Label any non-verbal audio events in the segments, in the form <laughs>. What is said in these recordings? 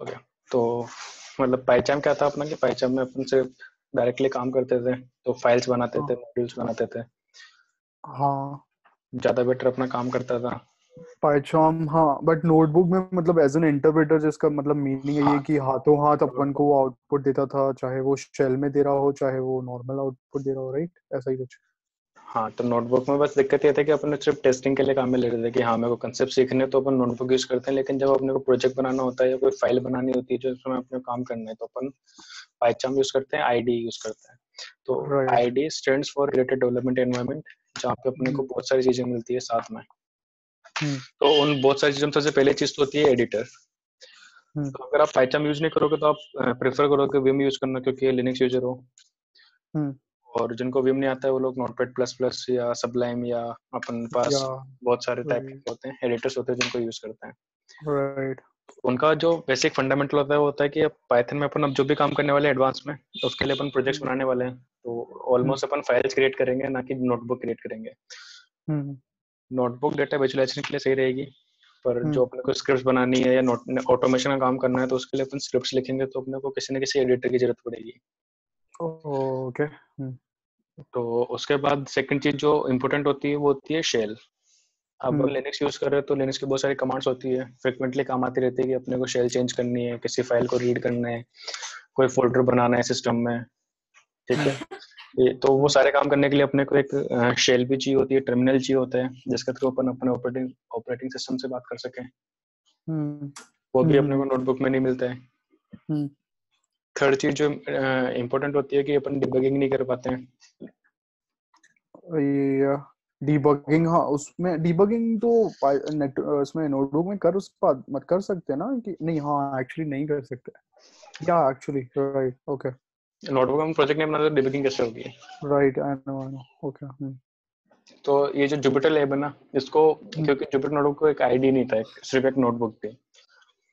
Okay तो मतलब पाइचाम क्या था अपना कि पाइचाम में अपन सिर्फ़ डायरेक्टली काम करते थे तो फाइल्स बनाते थे मॉड्यूल्स हाँ। बनाते थे। हाँ। ज़्यादा बेटर अपना काम करता था। पाइचाम हाँ बट नोटबुक में मतलब एज एन इंटरप्रेटर जिसका मतलब मीनिंग है ये हाँ। कि हाथों हाथ अपन को वो आउटपुट देता था चाहे वो शेल में दे रहा हो चाहे वो नॉर्मल आउटपुट दे रहा हो राइट ऐसा ही कुछ। हाँ तो नोटबुक में बस दिक्कत ये था कि अपन सिर्फ़ टेस्टिंग के लिए काम में ले रहे थे कि हाँ मेरे को कंसेप्ट सीखने तो अपन नोटबुक यूज़ करते हैं लेकिन जब अपने को प्रोजेक्ट बनाना होता है या कोई फ़ाइल बनानी होती है जो उसमें अपने काम करना है तो अपन पाइचाम यूज़ करते हैं आईडी यूज़ करते हैं तो Right. ID stands for created development environment जहाँ पे अपने को हम्म। बहुत सारी चीज़ें मिलती है साथ में हम्म। तो उन बहुत सारी चीज़ों में सबसे पहले चीज़ तो होती है एडिटर हम्म। तो अगर आप पाइचाम यूज़ नहीं करोगे तो आप प्रेफर करोगे विम यूज़ करना क्योंकि लिनक्स यूज़र हो। और जिनको विम नहीं आता है वो लोग नोटपैड प्लस प्लस या सबलाइम या अपन पास या बहुत सारे टाइप के होते हैं एडिटर्स होते हैं जिनको यूज़ करते हैं। राइट उनका जो बेसिक फंडामेंटल होता है वो होता है कि अब पाइथन में अपन अब जो भी काम करने वाले एडवांस में तो उसके लिए अपन प्रोजेक्ट्स हम्म। बनाने वाले हैं। तो ऑलमोस्ट अपन फाइल्स क्रिएट करेंगे ना कि नोटबुक क्रिएट करेंगे। नोटबुक डेटा विजुअलाइजेशन के लिए सही रहेगी पर। जो अपने को स्क्रिप्ट बनानी है या ऑटोमेशन का काम करना है तो उसके लिए अपन स्क्रिप्ट लिखेंगे तो अपने को किसी न किसी एडिटर की ज़रूरत पड़ेगी। ओके तो उसके बाद सेकंड चीज़ जो इम्पोर्टेंट होती है वो होती है शेल अब हम्म। लिनक्स यूज़ कर रहे हैं तो लिनक्स की बहुत सारी कमांड्स होती है फ्रिक्वेंटली काम आती रहती है कि अपने को शेल चेंज करनी है किसी फ़ाइल को रीड करना है कोई फोल्डर बनाना है सिस्टम में ठीक है <laughs> ये तो वो सारे काम करने के लिए अपने को एक शेल भी चाहिए होती है टर्मिनल चाहिए होता है जिसके थ्रू अपन अपने ऑपरेटिंग ऑपरेटिंग सिस्टम से बात कर सकें हम्म वो भी अपने को हम्म। नोटबुक में नहीं मिलता है हम्म। थर्ड चीज़ जो इम्पोर्टेंट होती है कि अपन डिबगिंग नहीं कर पाते हैं। डीबगिंग हाँ उसमें डीबगिंग तो नेट उसमें नोटबुक में कर उस बात मत कर सकते ना कि नहीं हाँ एक्चुअली नहीं कर सकते। या एक्चुअली राइट ओके नोटबुक में प्रोजेक्ट नहीं बनाते तो डिबगिंग कैसे होगी? Right I know I know okay तो ये जो जुपिटर लैब है ना इसको क्योंकि जुपिटर नोटबुक को एक आईडी नहीं था सिर्फ़ एक नोटबुक थी। तो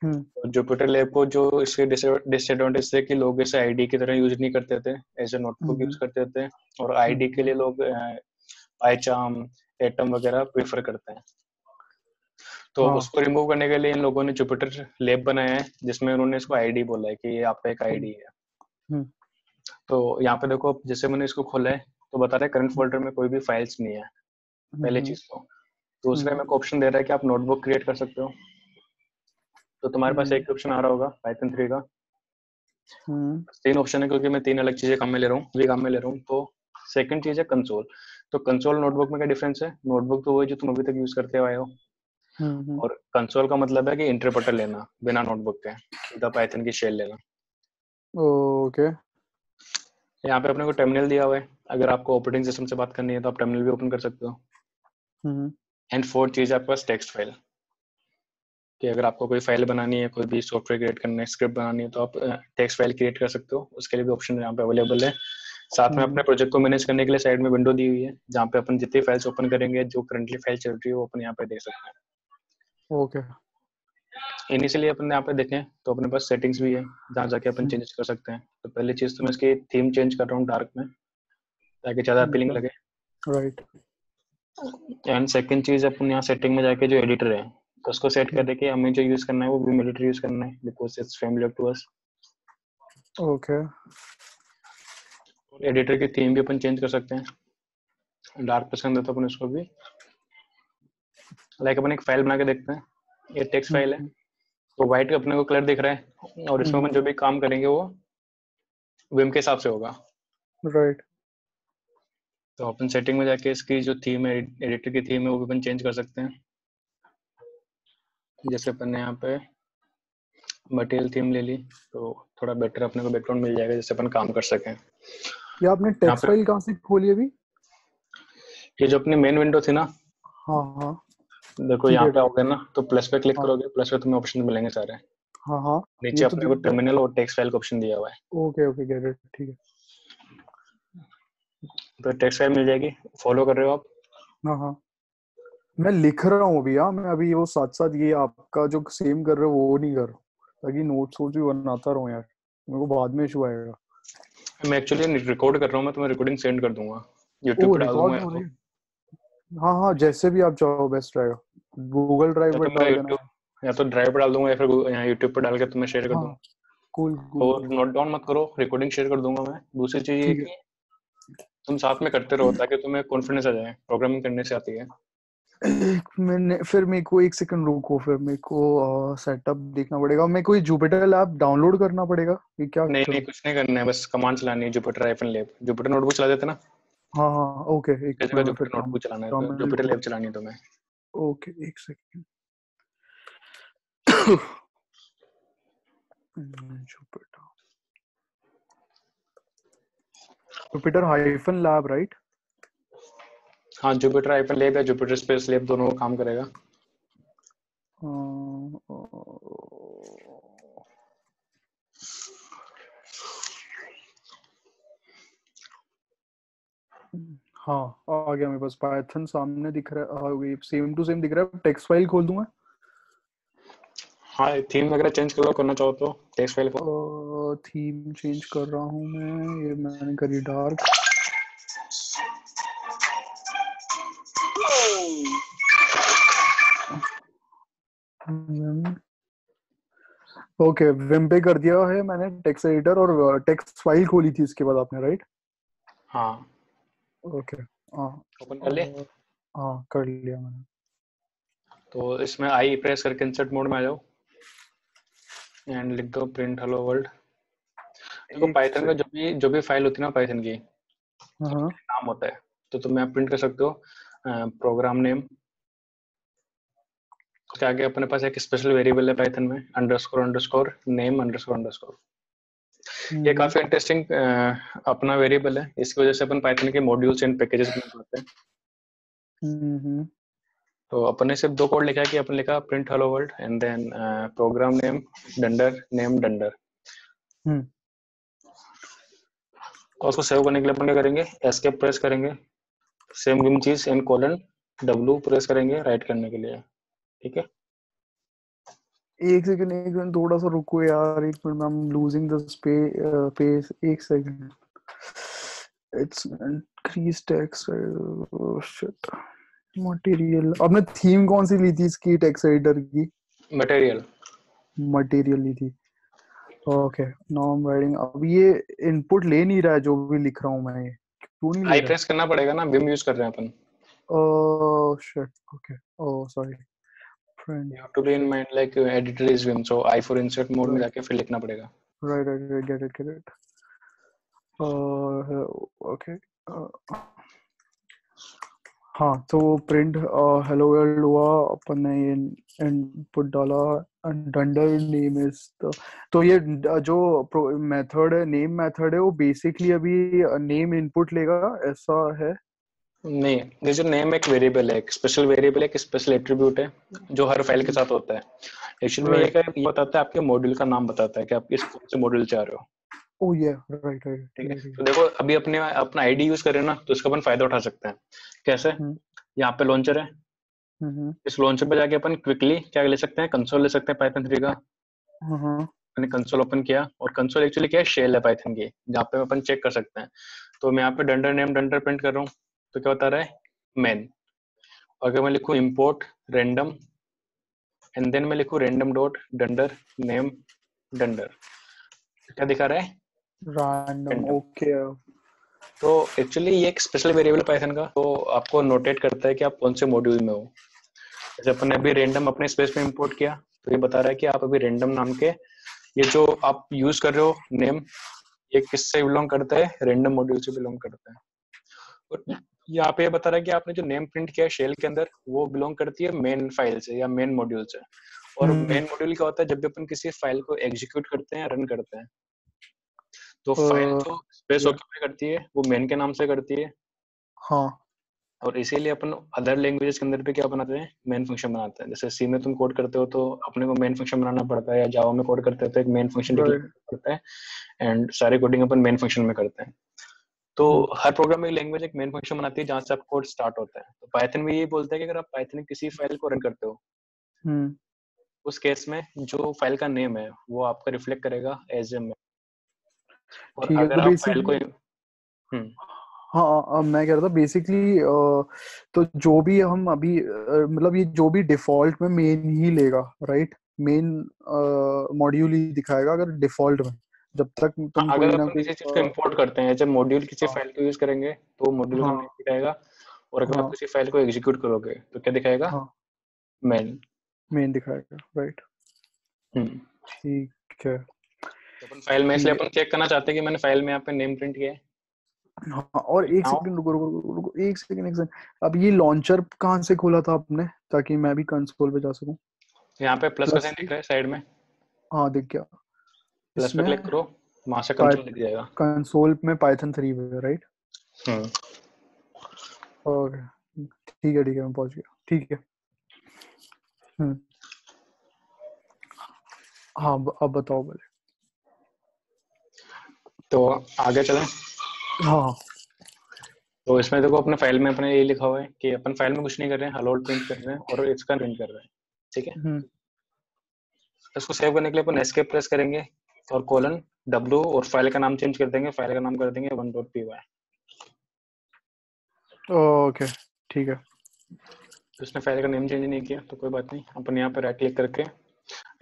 जुपिटर लैब को जो इसके डिसएडवांटेज थे कि लोग इसे आईडी की तरह यूज़ नहीं करते थे as a notebook hmm. Use करते थे और आईडी के लिए लोग पाइचाम एटम वगैरह प्रेफर करते हैं तो हाँ। उसको रिमूव करने के लिए इन लोगों ने जुपिटर लैब बनाया है जिसमें उन्होंने इसको आईडी बोला है कि ये आपका एक आईडी है हम्म। तो यहाँ पे देखो जैसे मैंने इसको खोला है तो बता रहे करंट फोल्डर में कोई भी फाइल्स नहीं है पहले हम्म, चीज़ तो दूसरा हम्म। को ऑप्शन दे रहा है कि आप नोटबुक क्रिएट कर सकते हो तो तुम्हारे पास हम्म। एक ऑप्शन आ रहा होगा पाइथन थ्री का। हम्म। तीन ऑप्शन है क्योंकि मैं तीन अलग चीज़ें काम में ले रहा हूँ भी काम में ले रहा हूँ। तो सेकंड चीज़ है कंसोल तो कंसोल नोटबुक में क्या डिफरेंस है? नोटबुक तो वही जो तुम अभी तक यूज़ करते आए हो। हम्म और कंसोल का मतलब है कि इंटरप्रेटर लेना बिना नोटबुक के सीधा पाइथन की शेल लेना। ओके यहाँ पे अपने को टर्मिनल दिया हुआ है। अगर आपको ऑपरेटिंग सिस्टम से बात करनी है तो आप टर्मिनल भी ओपन कर सकते हो। हम्म। एंड फोर्थ चीज़ है आपके पास टेक्स्ट फ़ाइल कि अगर आपको कोई फ़ाइल बनानी है कोई भी सॉफ्टवेयर क्रिएट करना है स्क्रिप्ट बनानी है तो आप टेक्स्ट फ़ाइल क्रिएट कर सकते हो। उसके लिए भी ऑप्शन यहाँ पे अवेलेबल है। साथ में हम्म। अपने प्रोजेक्ट को मैनेज करने के लिए साइड में विंडो दी हुई है जहाँ पे अपन जितनी फाइल्स ओपन करेंगे जो करंटली फ़ाइल चल रही है वो अपन यहाँ पे देख सकते हैं। ओके इनिशियली अपन यहाँ पे देखें तो अपने पास सेटिंग्स भी है जहाँ जाके अपन हम्म। चेंजेस कर सकते हैं। तो पहली चीज़ तो मैं इसकी थीम चेंज कर रहा हूँ डार्क में ताकि ज़्यादा हम्म। अपीलिंग लगे। राइट एंड सेकंड चीज़ अपन यहाँ सेटिंग में जाके जो एडिटर है तो उसको सेट कर दे कि हमें जो यूज़ करना है वो विम एडिटर यूज़ करना है because it's familiar to us okay editor की थीम भी अपन चेंज कर सकते हैं। डार्क पसंद है तो अपन उसको भी। लाइक अपन एक फ़ाइल बना के देखते हैं। ये टेक्स्ट फ़ाइल है। तो व्हाइट अपने को कलर दिख रहा है और इसमें अपन जो भी काम करेंगे वो विम के हिसाब से होगा। राइट तो अपन सेटिंग में जाके इसकी जो थीम है एडिटर की थीम है वो भी अपन चेंज कर सकते हैं। जैसे अपन ने यहाँ पे मटेरियल थीम ले ली तो थोड़ा बेटर अपने को बैकग्राउंड मिल जाएगा जिससे अपन काम कर सकें। ये आपने टेक्स्ट फ़ाइल कहाँ से खोली अभी? ये जो अपनी मेन विंडो थी ना हाँ हाँ। देखो यहाँ पे आओगे ना तो प्लस पे क्लिक हाँ। करोगे प्लस पे तुम्हें ऑप्शन मिलेंगे सारे। हाँ हाँ। नीचे तो अपने को। टर्मिनल और टेक्स्ट फ़ाइल का ऑप्शन दिया हुआ है। ओके ओके गेट इट ठीक है। तो टेक्स्ट फ़ाइल मिल जाएगी। फॉलो कर रहे हो आप? हाँ हाँ। मैं लिख रहा हूँ हाँ मैं अभी वो साथ साथ ये आपका जो सेम कर रहे हो वो नहीं कर रहा ताकि नोट्स वोट्स भी बनाता रहूँ यार मेरे को बाद में इशू आएगा। मैं एक्चुअली रिकॉर्ड कर रहा हूँ मैं तुम्हें रिकॉर्डिंग सेंड कर दूँगा। ओ यूट्यूब पे डाल दूँगा हो रही हाँ हाँ जैसे भी आप चाहो बेस्ट रहेगा गूगल ड्राइव पर तो डाल देना। या तो ड्राइव पर डाल दूँगा या फिर यहाँ यूट्यूब पर डाल के तुम्हें शेयर कर दूँगा। कूल और नोट डाउन मत करो रिकॉर्डिंग शेयर कर दूँगा मैं। दूसरी चीज़ ये कि तुम साथ में करते रहो ताकि तुम्हें कॉन्फिडेंस आ जाए। प्रोग्रामिंग करने से आती है। एक मैंने फिर मेरे को एक सेकंड रुको फिर मेरे को सेटअप देखना पड़ेगा। मेरे को ये जुपिटर लैब डाउनलोड करना पड़ेगा? ये क्या नहीं नहीं कुछ नहीं करना है बस कमांड चलानी है Jupyter hyphen lab Jupyter notebook चला देते ना? हाँ हाँ ओके एक जगह जुपिटर नोटबुक चलाना है जुपिटर लैब चलानी है तुम्हें। ओके एक second Jupyter Jupyter hyphen lab right हाँ जुपिटर आईफन लेब या जुपिटर स्पेस लेब दोनों काम करेगा। हाँ आ गया मेरे पास पाइथन सामने दिख रहा है सेम टू सेम दिख रहा है टेक्स्ट फ़ाइल खोल दूँगा हाँ थीम वगैरह चेंज करो करना चाहो तो टेक्स्ट फ़ाइल को थीम चेंज कर रहा हूँ मैं ये मैंने करी डार्क ओके विम पे कर दिया है मैंने टेक्स्ट एडिटर और टेक्स्ट फ़ाइल खोली थी इसके बाद आपने राइट हाँ। ओके हाँ। ओपन कर लिया हाँ कर लिया मैंने। तो इसमें आई प्रेस करके इंसर्ट मोड में आ जाओ। एंड लिख दो प्रिंट हेलो वर्ल्ड देखो पाइथन का जो भी जो भी फ़ाइल होती है ना पाइथन की हाँ। नाम होता है तो तुम यहाँ प्रिंट कर सकते हो प्रोग्राम नेम उसके आगे अपने पास एक स्पेशल वेरिएबल है पाइथन में underscore underscore name underscore underscore ये हम्म। काफ़ी इंटरेस्टिंग अपना वेरिएबल है। इसकी वजह से अपन पाइथन के मॉड्यूल्स एंड पैकेजेस बना पाते हैं। हम्म। तो अपन ने सिर्फ़ दो कोड लिखा है कि अपन लिखा print hello world and then program name dunder name dunder तो उसको सेव करने के लिए अपन क्या करेंगे? एस्केप प्रेस करेंगे। सेम गिम चीज़ एंड कॉलन डब्ल्यू प्रेस करेंगे राइट करने के लिए। ठीक है? एक सेकंड एक सेकंड थोड़ा सा रुको यार एक minute am losing the pace एक second it's increase text sheet material आपने थीम कौन सी ली थी इसकी टेक्स्ट एडिटर की? मटेरियल मटेरियल ली थी. Okay now I am writing अब ये इनपुट ले नहीं रहा है जो भी लिख रहा हूँ मैं क्यों नहीं आई प्रेस करना पड़ेगा ना विम यूज़ कर रहे हैं अपन. ओह shit okay oh sorry. You have to be in mind like uh, editor is Vim, so I for insert mode right. में जाके फिर लिखना पड़ेगा. Right, right, right, get it, get it. Uh, okay. Uh, हाँ तो print hello world हुआ अपन ने ये इनपुट डाला डंडर नेम इज़ तो ये जो मेथड है नेम मेथड है वो बेसिकली अभी नेम इनपुट लेगा ऐसा है नहीं ये जो नेम एक वेरिएबल है एक स्पेशल वेरिएबल है एक स्पेशल एट्रीब्यूट है जो हर फ़ाइल के साथ होता है। एक्चुअली में ये बताता है आपके मॉड्यूल का नाम बताता है कि आप किस कौन से मॉड्यूल चाह रहे हो। ओह या राइट राइट ठीक है? तो देखो अभी अपने अपना आईडी यूज़ करें ना तो इसका अपन फ़ायदा उठा सकते हैं। कैसे? हम्म। यहाँ पे लॉन्चर है। हम्म। इस लॉन्चर पे जाके अपन क्विकली क्या ले सकते हैं? कंसोल ले सकते हैं पाइथन थ्री का। हम्म। मैंने कंसोल ओपन किया और कंसोल एक्चुअली क्या है? शेल है पाइथन की जहाँ पे अपन चेक कर सकते हैं। तो मैं यहाँ पे डंडर नेम डंडर प्रिंट कर रहा हूँ। तो क्या बता रहा है? मैन अगर मैं लिखू इम्पोर्ट रेंडम एंड देन मैं लिखू random dot dunder name dunder क्या दिखा रहा है? रैंडम ओके तो एक्चुअली ये एक स्पेशल वेरिएबल पाइथन का तो आपको नोटेट करता है कि आप कौन से मॉड्यूल में हो। जैसे अपने अभी रेंडम अपने स्पेस में इंपोर्ट किया तो ये बता रहा है कि आप अभी रेंडम नाम के ये जो आप यूज़ कर रहे हो नेम ये किससे बिलोंग करता है? रेंडम मॉड्यूल से बिलोंग करता है। यहाँ पे बता रहा है कि आपने जो नेम प्रिंट किया है शेल के अंदर वो बिलोंग करती है मेन फ़ाइल से या मेन मॉड्यूल से। और मेन हम्म। मॉड्यूल क्या होता है जब भी अपन किसी फ़ाइल को एग्जीक्यूट करते हैं रन करते हैं तो फ़ाइल जो स्पेस ऑक्यूपाई करती है वो मेन के नाम से करती है। हाँ। और इसीलिए अपन अदर लैंग्वेजेस के अंदर पे क्या बनाते हैं मेन फ़ंक्शन बनाते हैं। जैसे सी में तुम कोड करते हो तो अपने को मेन फ़ंक्शन बनाना पड़ता है या जावा में कोड करते हो तो एक मेन फ़ंक्शन डिक्लेयर करता है। एंड सारे कोडिंग अपन मेन फ़ंक्शन में करते हैं। तो हम्म। हर प्रोग्रामिंग लैंग्वेज एक मेन फ़ंक्शन बनाती है जहाँ से आप कोड स्टार्ट होता है। तो पाइथन में ये बोलता है कि अगर आप पाइथन में किसी फ़ाइल को रन करते हो हम्म। उस केस में जो फ़ाइल का नेम है वो आपका रिफ्लेक्ट करेगा एज ए में। और अगर तो आप फ़ाइल को हम्म। हाँ मैं कह रहा था बेसिकली तो जो भी हम अभी मतलब ये जो भी डिफ़ॉल्ट में मेन ही लेगा राइट मेन मॉड्यूल ही दिखाएगा अगर डिफ़ॉल्ट में। जब तक तुम हाँ, अगर अपन किसी चीज़ को इंपोर्ट करते हैं जब मॉड्यूल किसी हाँ। फ़ाइल को यूज़ करेंगे तो मॉड्यूल का हाँ। नाम दिखाएगा और अगर हाँ। आप किसी फ़ाइल को एग्जीक्यूट करोगे तो क्या दिखाएगा? हाँ। मेन मेन दिखाएगा राइट हम्म। ठीक है। तो अपन फ़ाइल में इसलिए अपन चेक करना चाहते हैं कि मैंने फ़ाइल में यहाँ पे नेम प्रिंट किया है। हाँ और एक सेकंड रुको रुको रुको रुको एक सेकंड एक सेकंड अब ये लॉन्चर कहाँ से खोला था आपने ताकि मैं भी कंसोल पे जा सकूँ? यहाँ पे प्लस का साइन दिख रहा है साइड में। हाँ दिख गया। प्लस पे क्लिक करो वहाँ से कंसोल दिख जाएगा कंसोल में पाइथन 3 है राइट हम्म ओके ठीक है ठीक है मैं पहुँच गया। ठीक है। हम्म। हाँ अब बताओ बोले तो आगे चलें? हाँ। तो इसमें देखो अपने फ़ाइल में अपने ये लिखा हुआ है कि अपन फ़ाइल में कुछ नहीं कर रहे हैं हेलो प्रिंट कर रहे हैं और इसका प्रिंट कर रहे हैं। ठीक है? हम्म। इसको सेव करने के लिए अपन एस्केप प्रेस करेंगे। और कोलन डब्ल्यू और फ़ाइल का नाम चेंज कर देंगे फ़ाइल का नाम कर देंगे one dot P Y okay ठीक है। तो इसने फ़ाइल का नेम चेंज नहीं किया तो कोई बात नहीं। अपन यहाँ पे राइट क्लिक करके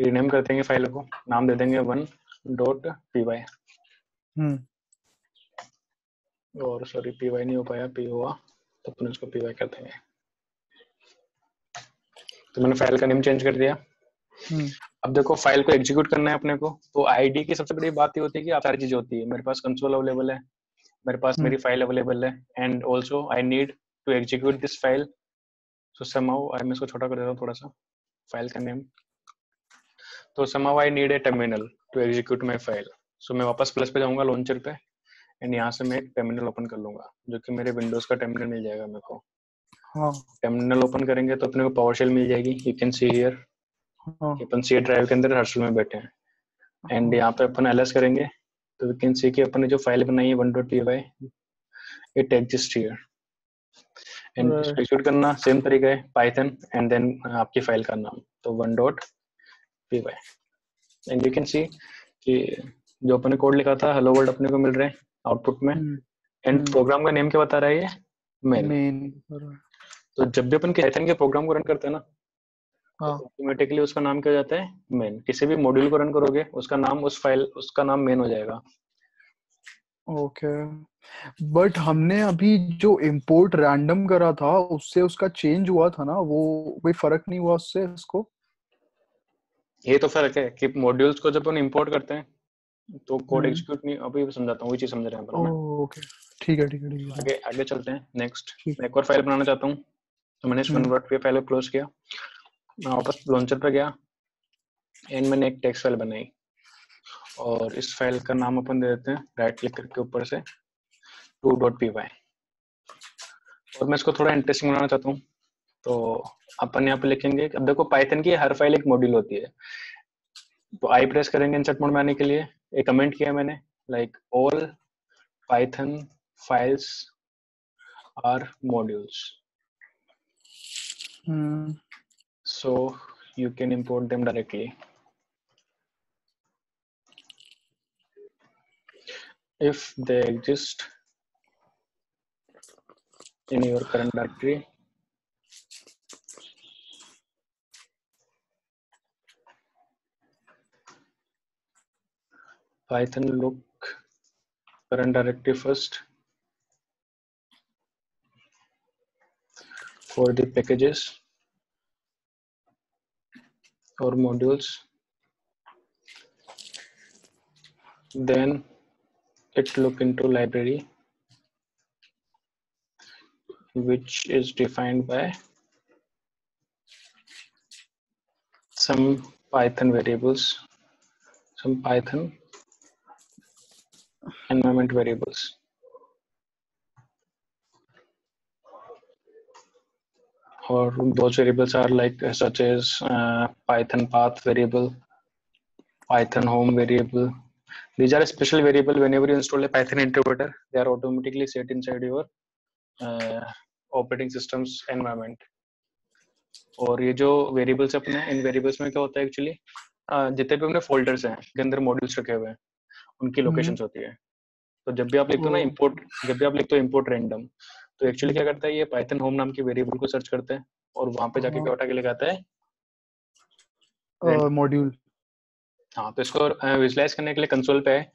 रीनेम कर देंगे फ़ाइल को। नाम दे देंगे one dot P Y hmm. और सॉरी पी वाई नहीं हो पाया पी हुआ तो अपन इसको पी वाई कर देंगे। तो मैंने फ़ाइल का नेम चेंज कर दिया। अब देखो फ़ाइल को एग्जीक्यूट करना है अपने को तो आईडी की सबसे बड़ी बात ये होती है कि आप सारी चीज़ें होती है। मेरे पास कंसोल अवेलेबल है मेरे पास हम्म। मेरी फ़ाइल अवेलेबल है and also I need to execute this file so somehow I मैं इसको छोटा कर देता हूँ थोड़ा सा फ़ाइल का नेम तो somehow I need a terminal to execute my file so मैं वापस प्लस पे जाऊँगा लॉन्चर पे एंड यहाँ से मैं एक टर्मिनल ओपन कर लूँगा जो कि मेरे विंडोज़ का टर्मिनल मिल जाएगा मेरे को। हाँ। टर्मिनल ओपन करेंगे तो अपने को पावर शेल मिल जाएगी यू कैन सी हियर हाँ। अपन सी ड्राइव के अंदर हर्षल में बैठे हैं। एंड यहाँ पे अपन एलएस करेंगे तो वी कैन सी कि अपन ने जो फ़ाइल बनाई है one dot P Y it exist here and. Execute करना सेम तरीका है पाइथन एंड देन आपकी फ़ाइल का नाम तो one dot P Y and you can see कि जो अपन कोड लिखा था हेलो वर्ल्ड अपने को मिल रहे हैं आउटपुट में। Hmm, and hmm. प्रोग्राम का नेम क्या बता रहा है ये? मेन तो जब भी अपन पाइथन के प्रोग्राम को रन करते हैं ना हाँ। ऑटोमेटिकली उसका नाम क्या हो जाता है? मेन किसी भी मॉड्यूल को रन करोगे उसका नाम उस फ़ाइल उसका नाम मेन हो जाएगा। ओके बट हमने अभी जो इंपोर्ट रैंडम करा था उससे उसका चेंज हुआ था ना? वो कोई फ़र्क नहीं हुआ उससे इसको? ये तो फ़र्क है कि मॉड्यूल्स को जब अपन इंपोर्ट करते हैं तो कोड हम्म। एग्जीक्यूट नहीं अभी समझाता हूँ वही चीज़ समझ रहे हैं अपन ओके ठीक है ठीक है ठीक है। आगे आगे चलते हैं। नेक्स्ट मैं एक और फ़ाइल बनाना चाहता हूँ। तो मैंने इस हम्म। कन्वर्ट पे फ़ाइल क्लोज किया। मैं वापस लॉन्चर पर गया। एंड मैंने एक टेक्स्ट फ़ाइल बनाई। और इस फ़ाइल का नाम अपन दे देते हैं राइट क्लिक करके ऊपर से टू डॉट पी वाई और मैं इसको थोड़ा इंटरेस्टिंग बनाना चाहता हूँ। तो अपन यहाँ पे लिखेंगे, अब देखो पाइथन की हर फ़ाइल एक मॉड्यूल होती है। तो आई प्रेस करेंगे इंसर्ट मोड में आने के लिए। एक कमेंट किया मैंने like all Python files are modules so you can import them directly. If they exist in your current directory python look current directory first for the packages or modules. Then it look into library which is defined by some python variables some python environment variables or those variables are like uh, such as uh, python path variable python home variable these are special variable whenever you install a python interpreter they are automatically set inside your uh, operating systems environment और ये जो variables अपने इन variables में क्या होता है actually जितने भी अपने फोल्डर्स हैं के अंदर मॉड्यूल्स रखे हुए हैं उनकी लोकेशंस होती है तो जब भी आप लिखते हो ना। इंपोर्ट जब भी आप लिखते हो इंपोर्ट रैंडम तो एक्चुअली क्या करता है ये पाइथन होम नाम की वेरिएबल को सर्च करता है और वहाँ पे जाके क्या हाँ। उठा के लगाता है। मॉड्यूल हाँ तो इसको विजुलाइज करने के लिए कंसोल पे है।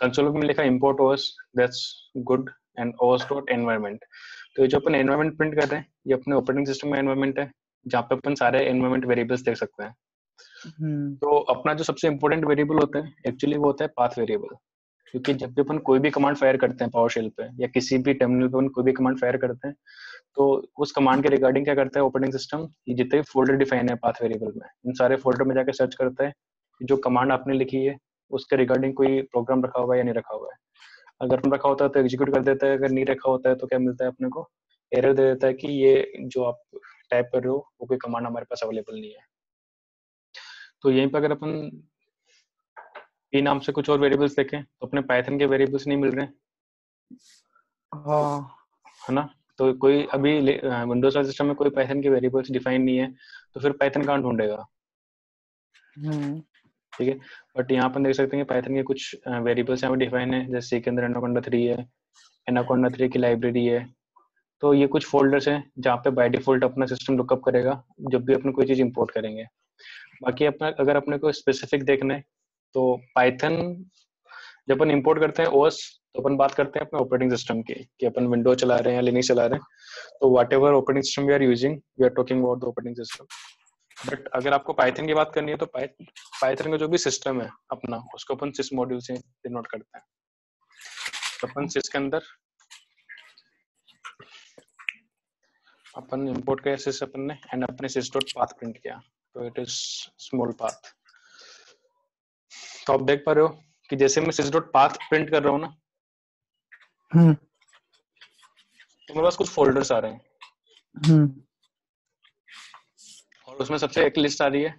कंसोल में लिखा import OS that's good and OS dot environment तो ये जो अपन एनवायरमेंट प्रिंट कर रहे हैं ये अपने ऑपरेटिंग सिस्टम का एनवायरमेंट है जहाँ पे अपन सारे एनवायरमेंट वेरिएबल्स देख सकते हैं। हम्म। तो अपना जो सबसे इम्पोर्टेंट वेरिएबल होता है एक्चुअली वो होता है पाथ वेरिएबल क्योंकि जब भी अपन कोई भी कमांड फायर करते हैं पावर शेल पे, या किसी भी टर्मिनल पे अपन कोई भी कमांड फायर करते हैं तो उस कमांड के रिगार्डिंग क्या करता है ऑपरेटिंग सिस्टम ये जितने फोल्डर डिफाइन है पाथ वेरिएबल में, इन सारे फोल्डर में जाकर सर्च करता है जो कमांड आपने लिखी है, उसके रिगार्डिंग कोई प्रोग्राम रखा हुआ है या नहीं रखा हुआ है। अगर रखा होता है तो एग्जीक्यूट कर देता है, अगर नहीं रखा होता है तो क्या मिलता है अपने को? एरर दे देता है कि ये जो आप टाइप कर रहे हो, वो कोई कमांड हमारे पास अवेलेबल नहीं है। तो यहीं पर अगर अपन पी नाम से कुछ और वेरिएबल्स देखें तो अपने पाइथन के वेरिएबल्स नहीं मिल रहे। हाँ। है ना? तो कोई अभी विंडोज़ वाले सिस्टम में कोई पाइथन के वेरिएबल्स डिफाइन नहीं है तो फिर पाइथन कहाँ ढूंढेगा? हम्म। ठीक है? बट यहाँ पर देख सकते हैं पाइथन के कुछ वेरिएबल्स यहाँ पे डिफाइन है जैसे के अंदर एनाकोंडा थ्री है एनाकोंडा थ्री की लाइब्रेरी है। तो ये कुछ फोल्डर्स हैं जहाँ पे बाय डिफ़ॉल्ट अपना सिस्टम लुकअप करेगा जब भी अपने कोई चीज़ इंपोर्ट करेंगे। बाकी अपना अगर अपने को स्पेसिफिक देखना है तो पाइथन जब अपन इंपोर्ट करते हैं ओएस तो अपन बात करते हैं अपने ऑपरेटिंग सिस्टम की, कि अपन विंडो चला रहे हैं लिनक्स चला रहे हैं। तो whatever operating system we are using we are talking about the operating system but अगर आपको पाइथन की बात करनी है तो पाइथन का जो भी सिस्टम है अपना, उसको अपन सिस मॉड्यूल से डिनोट करते हैं। तो अपन सिस के अंदर अपन इंपोर्ट किया सिस अपन ने एंड अपने सिस डॉट पाथ प्रिंट किया। तो इट इज़ स्मॉल पाथ तो आप देख पा रहे हो कि जैसे मैं सिस डॉट पाथ प्रिंट कर रहा हूँ ना हम्म। तो मेरे पास कुछ फोल्डर्स आ रहे हैं। हम्म। और उसमें सबसे एक लिस्ट आ रही है।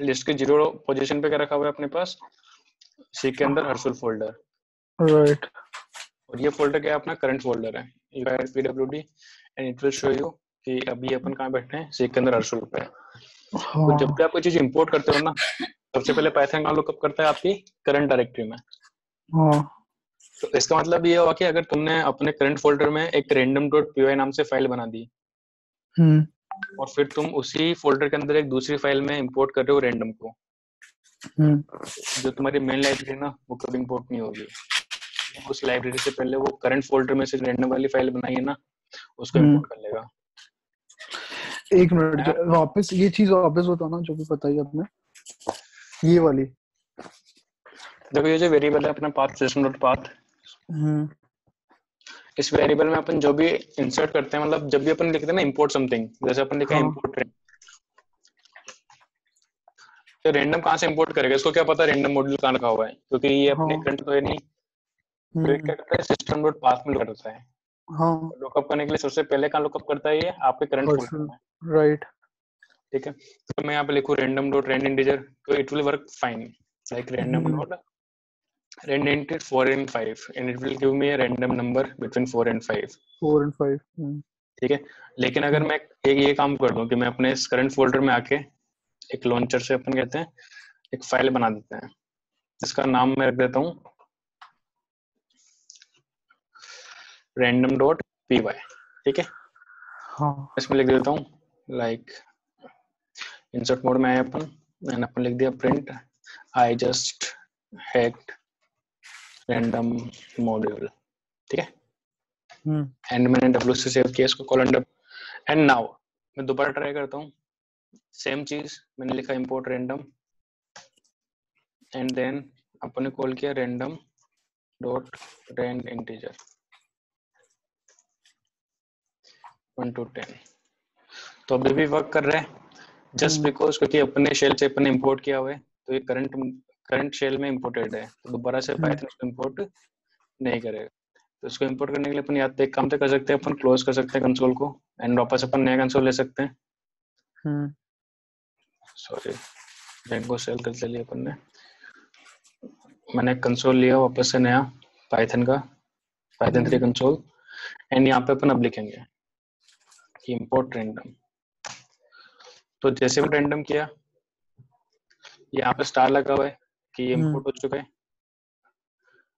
लिस्ट के ज़ीरो पोजीशन पे क्या रखा हुआ है अपने पास? सी के अंदर हर्सुल फोल्डर राइट और ये फोल्डर क्या है? अपना करंट फोल्डर है। You PWD and it will show you कि अभी अपन कहाँ बैठे हैं। सी के अंदर हर्सुल पे हाँ. तो हाँ जब भी आप कोई चीज़ इंपोर्ट करते हो ना सबसे पहले पाइथन कहाँ लुकअप करता है आपकी करंट डायरेक्टरी में। हाँ। तो इसका मतलब ये हुआ कि अगर तुमने अपने करंट फोल्डर में एक random डॉट पी नाम से फ़ाइल बना दी हम्म। और फिर तुम उसी फोल्डर के अंदर एक दूसरी फ़ाइल में इंपोर्ट कर रहे हो रैंडम को हम्म। जो तुम्हारी मेन लाइब्रेरी ना वो कभी इंपोर्ट नहीं होगी। उस लाइब्रेरी से पहले वो करंट फोल्डर में से रैंडम वाली फ़ाइल बनाई है ना उसको हम्म। इंपोर्ट कर लेगा। एक मिनट वापस ये चीज़ वापस बताना जो भी बताई आपने। ये वाली। देखो ये जो वेरिएबल है अपना path system dot path hmm. इस वेरिएबल में अपन जो भी इंसर्ट करते हैं मतलब जब भी अपन लिखते हैं ना इंपोर्ट समथिंग जैसे अपन लिखा है हाँ। इंपोर्ट तो रैंडम कहाँ से इंपोर्ट करेगा? इसको क्या पता रैंडम मॉड्यूल कहाँ रखा हुआ है? क्योंकि ये अपने हाँ। करंट तो है नहीं। तो ये हम्म। क्या करता है सिस्टम डॉट पाथ में लुकअप करता है। हाँ। लुकअप करने के लिए सबसे पहले कहाँ लुकअप करता है ये? आपके करंट फोल्डर में। राइट ठीक है? तो मैं यहाँ पे लिखूँ random डॉट रैंड इंटीजर तो it will work fine like random hmm. Dot int 4 and 5 and it will give me a random number between 4 and 5 four and five ठीक है? लेकिन अगर मैं एक ये काम कर दूँ कि मैं अपने इस करंट फोल्डर में आके एक लॉन्चर से अपन कहते हैं एक फ़ाइल बना देते हैं। जिसका नाम मैं रख देता हूँ random डॉट पी वाई ठीक है? हाँ। इसमें लिख देता हूँ लाइक इंसर्ट मोड में आए अपन। मैंने अपन लिख दिया print I just hacked random module ठीक है? हम्म। एंड मैंने डब्ल्यू से सेव किया इसको कॉलन एंड नाउ मैं दोबारा ट्राई करता हूँ। सेम चीज़ मैंने लिखा इंपोर्ट रैंडम एंड देन अपन ने कॉल किया random dot rand integer one to ten तो अभी भी वर्क कर रहा है। जस्ट। बिकॉज़ क्योंकि अपने शेल से अपन ने इंपोर्ट किया हुआ है तो ये करंट करंट शेल में इंपोर्टेड है। तो दोबारा से। पाइथन इसको इंपोर्ट नहीं करेगा। तो इसको इंपोर्ट करने के लिए अपन या तो एक काम तो कर सकते हैं अपन क्लोज कर सकते हैं कंसोल को एंड वापस अपन नया कंसोल ले सकते हैं। सॉरी बैंको सेल कर लिया अपन ने। मैंने कंसोल लिया वापस से नया पाइथन का पाइथन थ्री कंसोल एंड यहाँ पे अपन अब लिखेंगे कि इंपोर्ट रैंडम तो जैसे भी रैंडम किया यहाँ पे स्टार लगा हुआ है कि ये हम्म। इंपोर्ट हो चुका है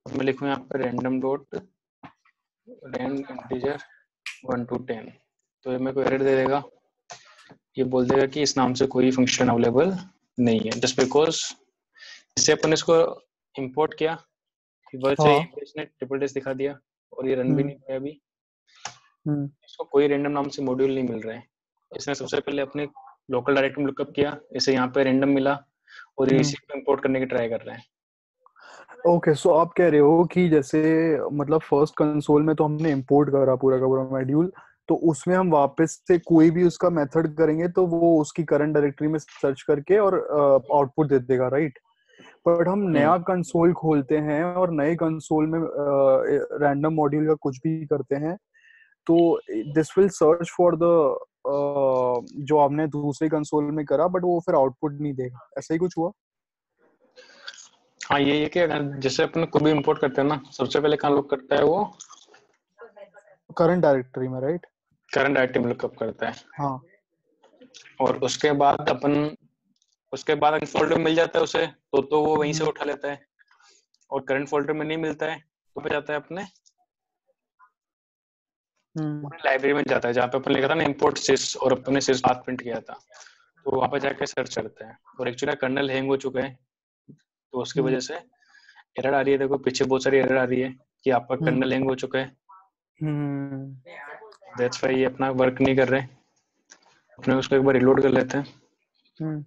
अब मैं लिखूँ यहाँ पे random dot rand integer one to ten तो ये मेरे को एरर दे देगा ये बोल देगा कि इस नाम से कोई फ़ंक्शन अवेलेबल नहीं है जस्ट बिकॉज़ इससे अपन इसको इंपोर्ट किया हाँ। ट्रिपल डेस दिखा दिया और ये रन भी हम्म। नहीं हुआ अभी हम्म इसको कोई रैंडम नाम से मॉड्यूल नहीं मिल रहा है इसने सबसे पहले अपने लोकल डायरेक्टरी में लुकअप किया इसे यहाँ पे रैंडम मिला और हम्म। इसी को इंपोर्ट करने की ट्राई कर रहे हैं। ओके okay, सो so आप कह रहे हो कि जैसे मतलब फ़र्स्ट कंसोल में तो हमने इंपोर्ट करा पूरा का पूरा मॉड्यूल तो उसमें हम वापस से कोई भी उसका मेथड करेंगे तो वो उसकी करंट डायरेक्टरी में सर्च करके और आउटपुट दे देगा राइट बट हम नया कंसोल खोलते हैं और नए कंसोल में रैंडम मॉड्यूल का कुछ भी करते हैं तो this will search for the जो आपने दूसरे कंसोल में करा बट वो फिर आउटपुट नहीं देगा। ऐसा ही कुछ हुआ? हाँ ये है कि अगर जैसे अपन कोई भी इंपोर्ट करते हैं ना सबसे पहले कहाँ लुक करता है वो? करंट डायरेक्टरी में राइट करंट डायरेक्टरी में लुकअप करता है। हाँ। और उसके बाद अपन उसके बाद अगर फोल्डर मिल जाता है उसे तो तो वो वहीं से हम्म। उठा लेता है। और करंट फोल्डर में नहीं मिलता है तो फिर जाता है अपने हम्म। लाइब्रेरी में जाता है जहाँ पे अपन लिखा था ना इम्पोर्ट सिस और अपन सिस बात प्रिंट किया था। तो वहाँ पे जाके सर्च करते हैं। और एक्चुअली कर्नल हैंग हो चुका है। तो उसकी हम्म। वजह से एरर आ रही है। देखो पीछे बहुत सारी एरर आ रही है कि आपका। कर्नल हैंग हो चुका है। दैट्स वाई ये अपना वर्क नहीं कर रहे। अपने उसको एक बार रिलोड कर लेते हैं। हम्म।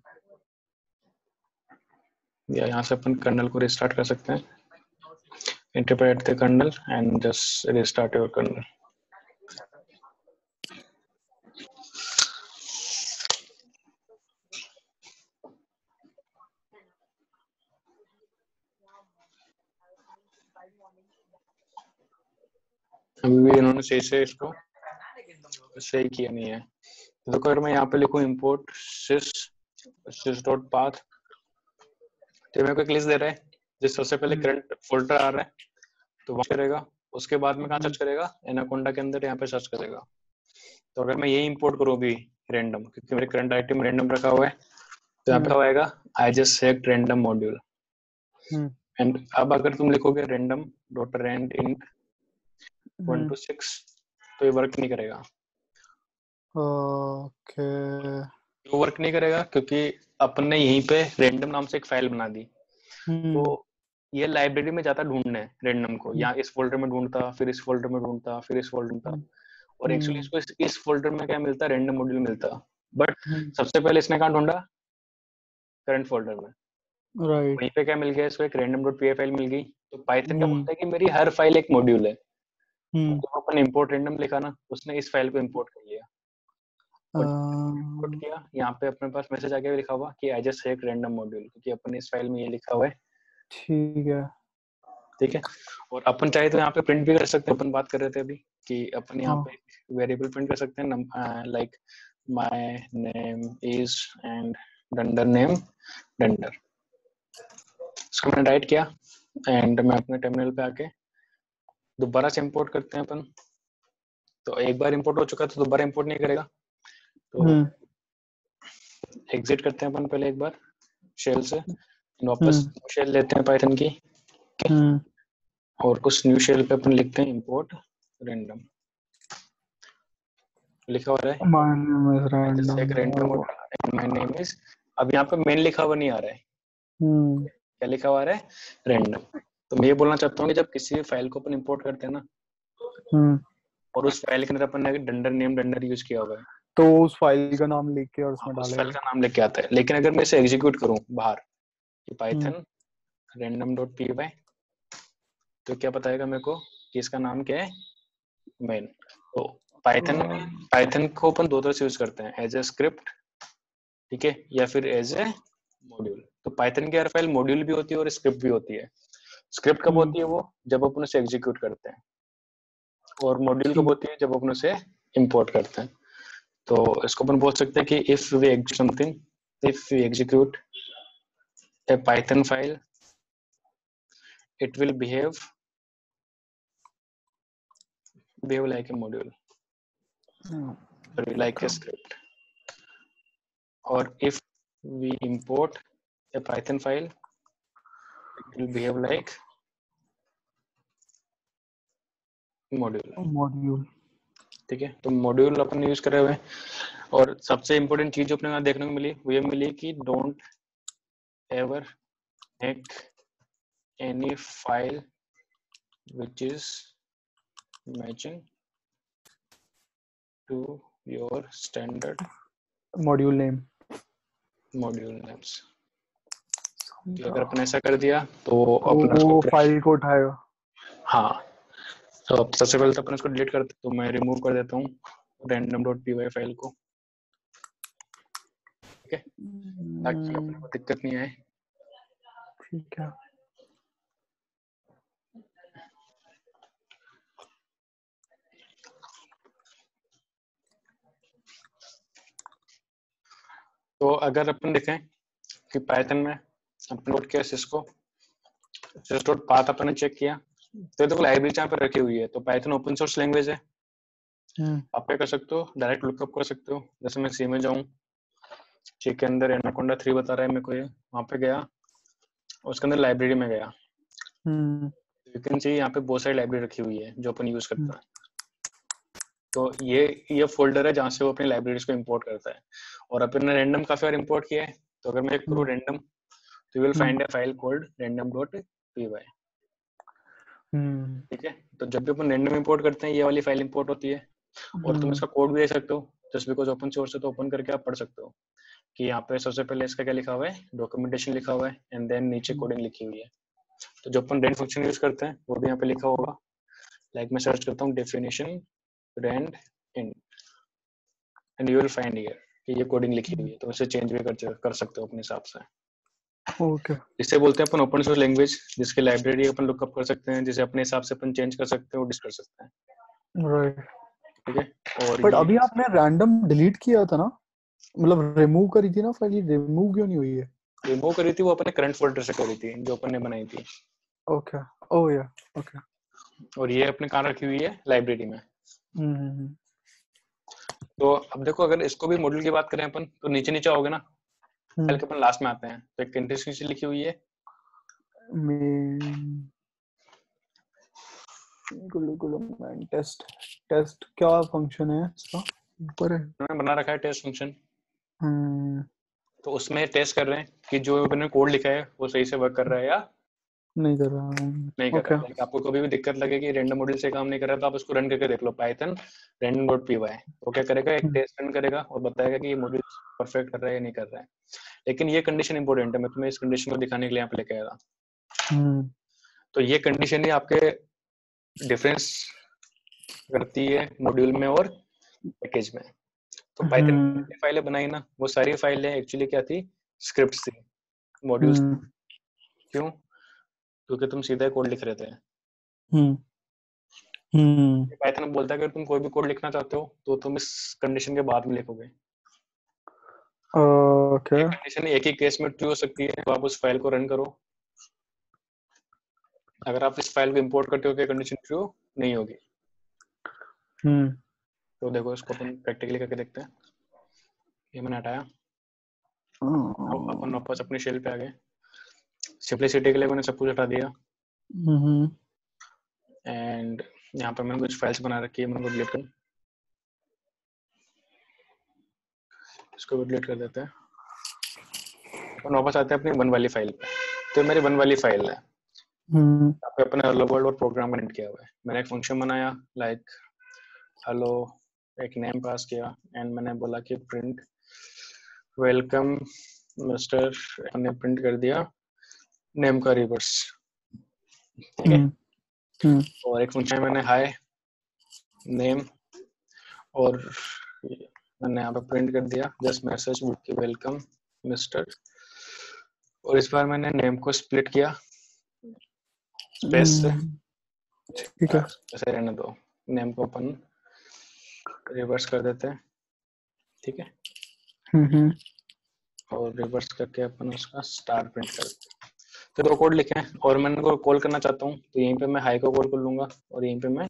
या यहाँ से अपन कर्नल को रिस्टार्ट कर सकते हैं। Interpret the kernel and just restart your kernel अभी भी इन्होंने सही से इसको सही किया नहीं है। तो अगर मैं यहाँ पे लिखूं sys sys dot path तो मेरे को एक लिस्ट दे रहा है जिस सबसे पहले हम्म। करंट फोल्डर आ रहा है तो वहाँ करेगा उसके बाद में कहाँ सर्च करेगा? एनाकोंडा के अंदर यहाँ पे सर्च करेगा। तो अगर मैं यही इम्पोर्ट करूँ भी रैंडम क्योंकि मेरे करंट डायरेक्टरी में रैंडम रखा हुआ है तो यहाँ पे हम्म। आएगा? I just select random module hmm. And अब अगर तुम लिखोगे random dot randint one two six तो ये वर्क नहीं करेगा। ओके। वो वर्क नहीं करेगा क्योंकि अपन ने यहीं पे रैंडम नाम से एक फ़ाइल बना दी। हम्म। तो ये लाइब्रेरी में जाता ढूँढने रेंडम को। यहाँ इस फोल्डर में ढूंढता फिर इस फोल्डर में ढूंढता फिर इस फोल्डर में। और एक्चुअली हम्म। इसको इस, इस फोल्डर में क्या मिलता? रैंडम मॉड्यूल मिलता। बट हम्म। सबसे पहले इसने कहाँ ढूंढा? करंट फोल्डर में। Right right. वहीं पे क्या मिल गया? इसको एक रैंडम डॉट पी फ़ाइल मिल गई। तो पाइथन क्या। बोलता है कि मेरी हर फ़ाइल एक मॉड्यूल है। जब अपन इंपोर्ट रैंडम लिखा ना उसने इस फ़ाइल को इंपोर्ट कर लिया। इंपोर्ट किया यहाँ पे अपने पास मैसेज आ गया लिखा हुआ कि आई जस्ट एक रैंडम मॉड्यूल क्योंकि अपन इस फ़ाइल में ये लिखा हुआ है। ठीक है। ठीक है? और अपन चाहे तो यहाँ पे प्रिंट भी कर सकते हैं अपन बात कर रहे थे अभी कि अपन यहाँ हाँ। पे वेरिएबल प्रिंट कर सकते हैं like my name is and dunder name dunder इसको मैंने राइट किया एंड मैं अपने टर्मिनल पे आके दोबारा से इम्पोर्ट करते हैं अपन। तो एक बार इंपोर्ट हो चुका तो दोबारा इंपोर्ट नहीं करेगा। तो हम्म। एग्जिट करते हैं अपन पहले एक बार शेल से। वापस शेल लेते हैं पाइथन की। हम्म। और उस न्यू शेल पे अपन लिखते हैं इम्पोर्ट रैंडम लिखा हुआ है? रैंडम नेम इज़ अब यहाँ पे मेन लिखा हुआ नहीं आ रहा है। हम्म। क्या लिखा हुआ है? रैंडम तो मैं ये बोलना चाहता हूँ कि जब किसी भी फ़ाइल को अपन इंपोर्ट करते हैं ना हम्म। और उस फ़ाइल के अंदर अपन ने डंडर नेम डंडर यूज़ किया हुआ है तो उस फ़ाइल का नाम लिख के और उसमें उस फ़ाइल का नाम लेके आता है। लेकिन अगर मैं इसे एग्जीक्यूट करूँ बाहर कि Python random dot P Y तो क्या बताएगा मेरे को कि इसका नाम क्या है? मेन तो पाइथन पाइथन को अपन दो तरह से यूज़ करते हैं एज ए स्क्रिप्ट ठीक है या फिर एज ए मॉड्यूल तो पाइथन की हर फ़ाइल मॉड्यूल भी होती है और स्क्रिप्ट भी होती है। स्क्रिप्ट कब हम्म। होती है वो? जब अपन उसे एग्जीक्यूट करते हैं। और मॉड्यूल कब होती है? जब अपन उसे इंपोर्ट करते हैं। तो इसको अपन बोल सकते हैं कि if we execute something if we execute a python file it will behave behave like a module. Hmm, sorry like a script. Or if we import a python file it will behave like module. Module. ठीक है? तो module अपन use करे हुए और सबसे important चीज़ जो अपने देखने को मिली वो ये मिली कि don't ever make any file which is matching to your standard module name module names तो अगर अपन ऐसा कर दिया तो अपना वो फ़ाइल को उठाएगा हाँ। तो अब सबसे पहले तो अपन इसको डिलीट करते तो मैं रिमूव कर देता हूँ random डॉट पी फ़ाइल को। ठीक है? ताकि अपने को दिक्कत नहीं आए। ठीक है। तो अगर अपन देखें कि पाइथन में अपलोड किया सिस्को सिस डॉट पाथ अपन ने चेक किया। तो देखो लाइब्रेरी यहाँ पर रखी हुई है तो पाइथन ओपन सोर्स लैंग्वेज है। हम्म। आप क्या कर सकते हो? डायरेक्ट लुकअप कर सकते हो। जैसे मैं सी में जाऊँ सी के अंदर एनाकोंडा थ्री बता रहा है मेरे को ये वहाँ पे गया उसके अंदर लाइब्रेरी में गया। हम्म। यू कैन सी यहाँ पे बहुत सारी लाइब्रेरी रखी हुई है जो अपन यूज़ करता है। तो ये ये फोल्डर है जहाँ से वो अपनी लाइब्रेरीज को इंपोर्ट करता है। और अपन ने रैंडम काफ़ी बार इंपोर्ट किया है। तो अगर मैं एक करूँ रैंडम तो you will find a file Y hmm ठीक है? तो जब भी अपन रैंडम इंपोर्ट करते हैं ये वाली फ़ाइल इंपोर्ट होती है। और तुम इसका कोड भी दे सकते हो। जस्ट बिकॉज़ ओपन सोर्स है तो ओपन करके आप पढ़ सकते हो। कि यहाँ पे सबसे पहले इसका क्या लिखा हुआ है? डॉक्यूमेंटेशन लिखा हुआ है एंड देन नीचे कोडिंग लिखी हुई है। तो जो अपन रेंड फ़ंक्शन यूज़ करते हैं वो भी यहाँ पे लिखा होगा। लाइक like मैं सर्च करता हूँ definition randint and you will find here कि ये कोडिंग लिखी हुई है। तो उसे चेंज भी कर कर सकते हो अपने हिसाब से। ओके इसे बोलते हैं अपन ओपन सोर्स लैंग्वेज जिसकी लाइब्रेरी अपन लुकअप कर सकते हैं जिसे अपने हिसाब से अपन चेंज कर सकते हैं और डिस कर सकते हैं। राइट ठीक है? और बट अभी आपने रैंडम डिलीट किया था ना? मतलब रिमूव करी थी ना फ़ाइल रिमूव क्यों नहीं हुई है? रिमूव करी थी वो अपने करंट फोल्डर से करी थी जो अपन ने बनाई थी। ओके ओह या ओके और ये अपने कहाँ रखी हुई है? लाइब्रेरी में। हम्म तो अब देखो अगर इसको भी मॉड्यूल की बात करें अपन तो नीचे नीचे आओगे ना? पहले के अपन लास्ट में आते हैं। तो एक इंटरेस्टिंग चीज़ लिखी हुई है। मेन गुलगुलमैन टेस्ट टेस्ट क्या फ़ंक्शन है इसका? ऊपर है। उन्होंने बना रखा है टेस्ट फ़ंक्शन हम्म। तो उसमें टेस्ट कर रहे हैं कि जो अपने कोड लिखा है वो सही से वर्क कर रहा है या नहीं कर रहा नहीं कर ओके रहा है। आपको कभी भी दिक्कत लगे कि रैंडम मॉड्यूल से काम नहीं कर रहा तो आप उसको रन करके देख लो Python random dot P Y वो क्या करेगा? एक। टेस्ट रन करेगा और बताएगा कि ये मॉड्यूल परफेक्ट कर रहा है या नहीं कर रहा है। लेकिन ये कंडीशन इंपॉर्टेंट है मैं तुम्हें इस कंडीशन को दिखाने के लिए यहाँ पे लेके आया था। हम्म तो ये कंडीशन ही आपके डिफरेंस करती है मॉड्यूल में और पैकेज में। तो पाइथन फाइलें बनाई ना वो सारी फाइलें एक्चुअली क्या थी? स्क्रिप्ट थी। मॉड्यूल्स हम्म, क्यों? क्योंकि तुम सीधा कोड लिख रहे थे। हम्म, हम्म, पाइथन बोलता है कि अगर तुम कोई भी कोड लिखना चाहते हो तो तुम इस कंडीशन के बाद में लिखोगे। ओके कंडीशन एक ही केस में ट्रू हो सकती है तो आप उस फ़ाइल को रन करो। अगर आप इस फ़ाइल को इंपोर्ट करते हो तो कंडीशन ट्रू नहीं होगी। हम्म। तो देखो इसको अपन प्रैक्टिकली करके देखते हैं। ये मैंने हटाया। अपन वापस अपनी शेल पे आ गए। सिंपलिसिटी के लिए मैंने सब कुछ हटा दिया। हम्म। एंड यहाँ पर मैंने कुछ फाइल्स बना रखी है मैंने डिलीट कर इसको भी डिलीट कर देते हैं। अपन वापस आते हैं अपनी वन वाली फ़ाइल पे। तो मेरी वन वाली फ़ाइल है। हम्म। यहाँ पे अपने हेलो वर्ल्ड और प्रोग्राम कनेक्ट किया हुआ है। मैंने एक फ़ंक्शन बनाया लाइक हेलो एक नेम पास किया एंड मैंने बोला कि प्रिंट वेलकम मिस्टर हमने प्रिंट कर दिया। नेम का रिवर्स ठीक है? हम्म हम्म। और एक फ़ंक्शन मैंने हाय नेम और मैंने यहाँ पे प्रिंट कर दिया जस्ट मैसेज की वेलकम मिस्टर और इस बार मैंने नेम को स्प्लिट किया। स्पेस से। हम्म, ठीक है। ऐसे रहने दो। नेम को अपन रिवर्स कर देते हैं। ठीक है? हम्म और रिवर्स करके अपन उसका स्टार प्रिंट कर देते हैं। तो दो कोड लिखे हैं और मैं इनको कॉल करना चाहता हूँ तो यहीं पे मैं हाई को कॉल कर लूँगा और यहीं पे मैं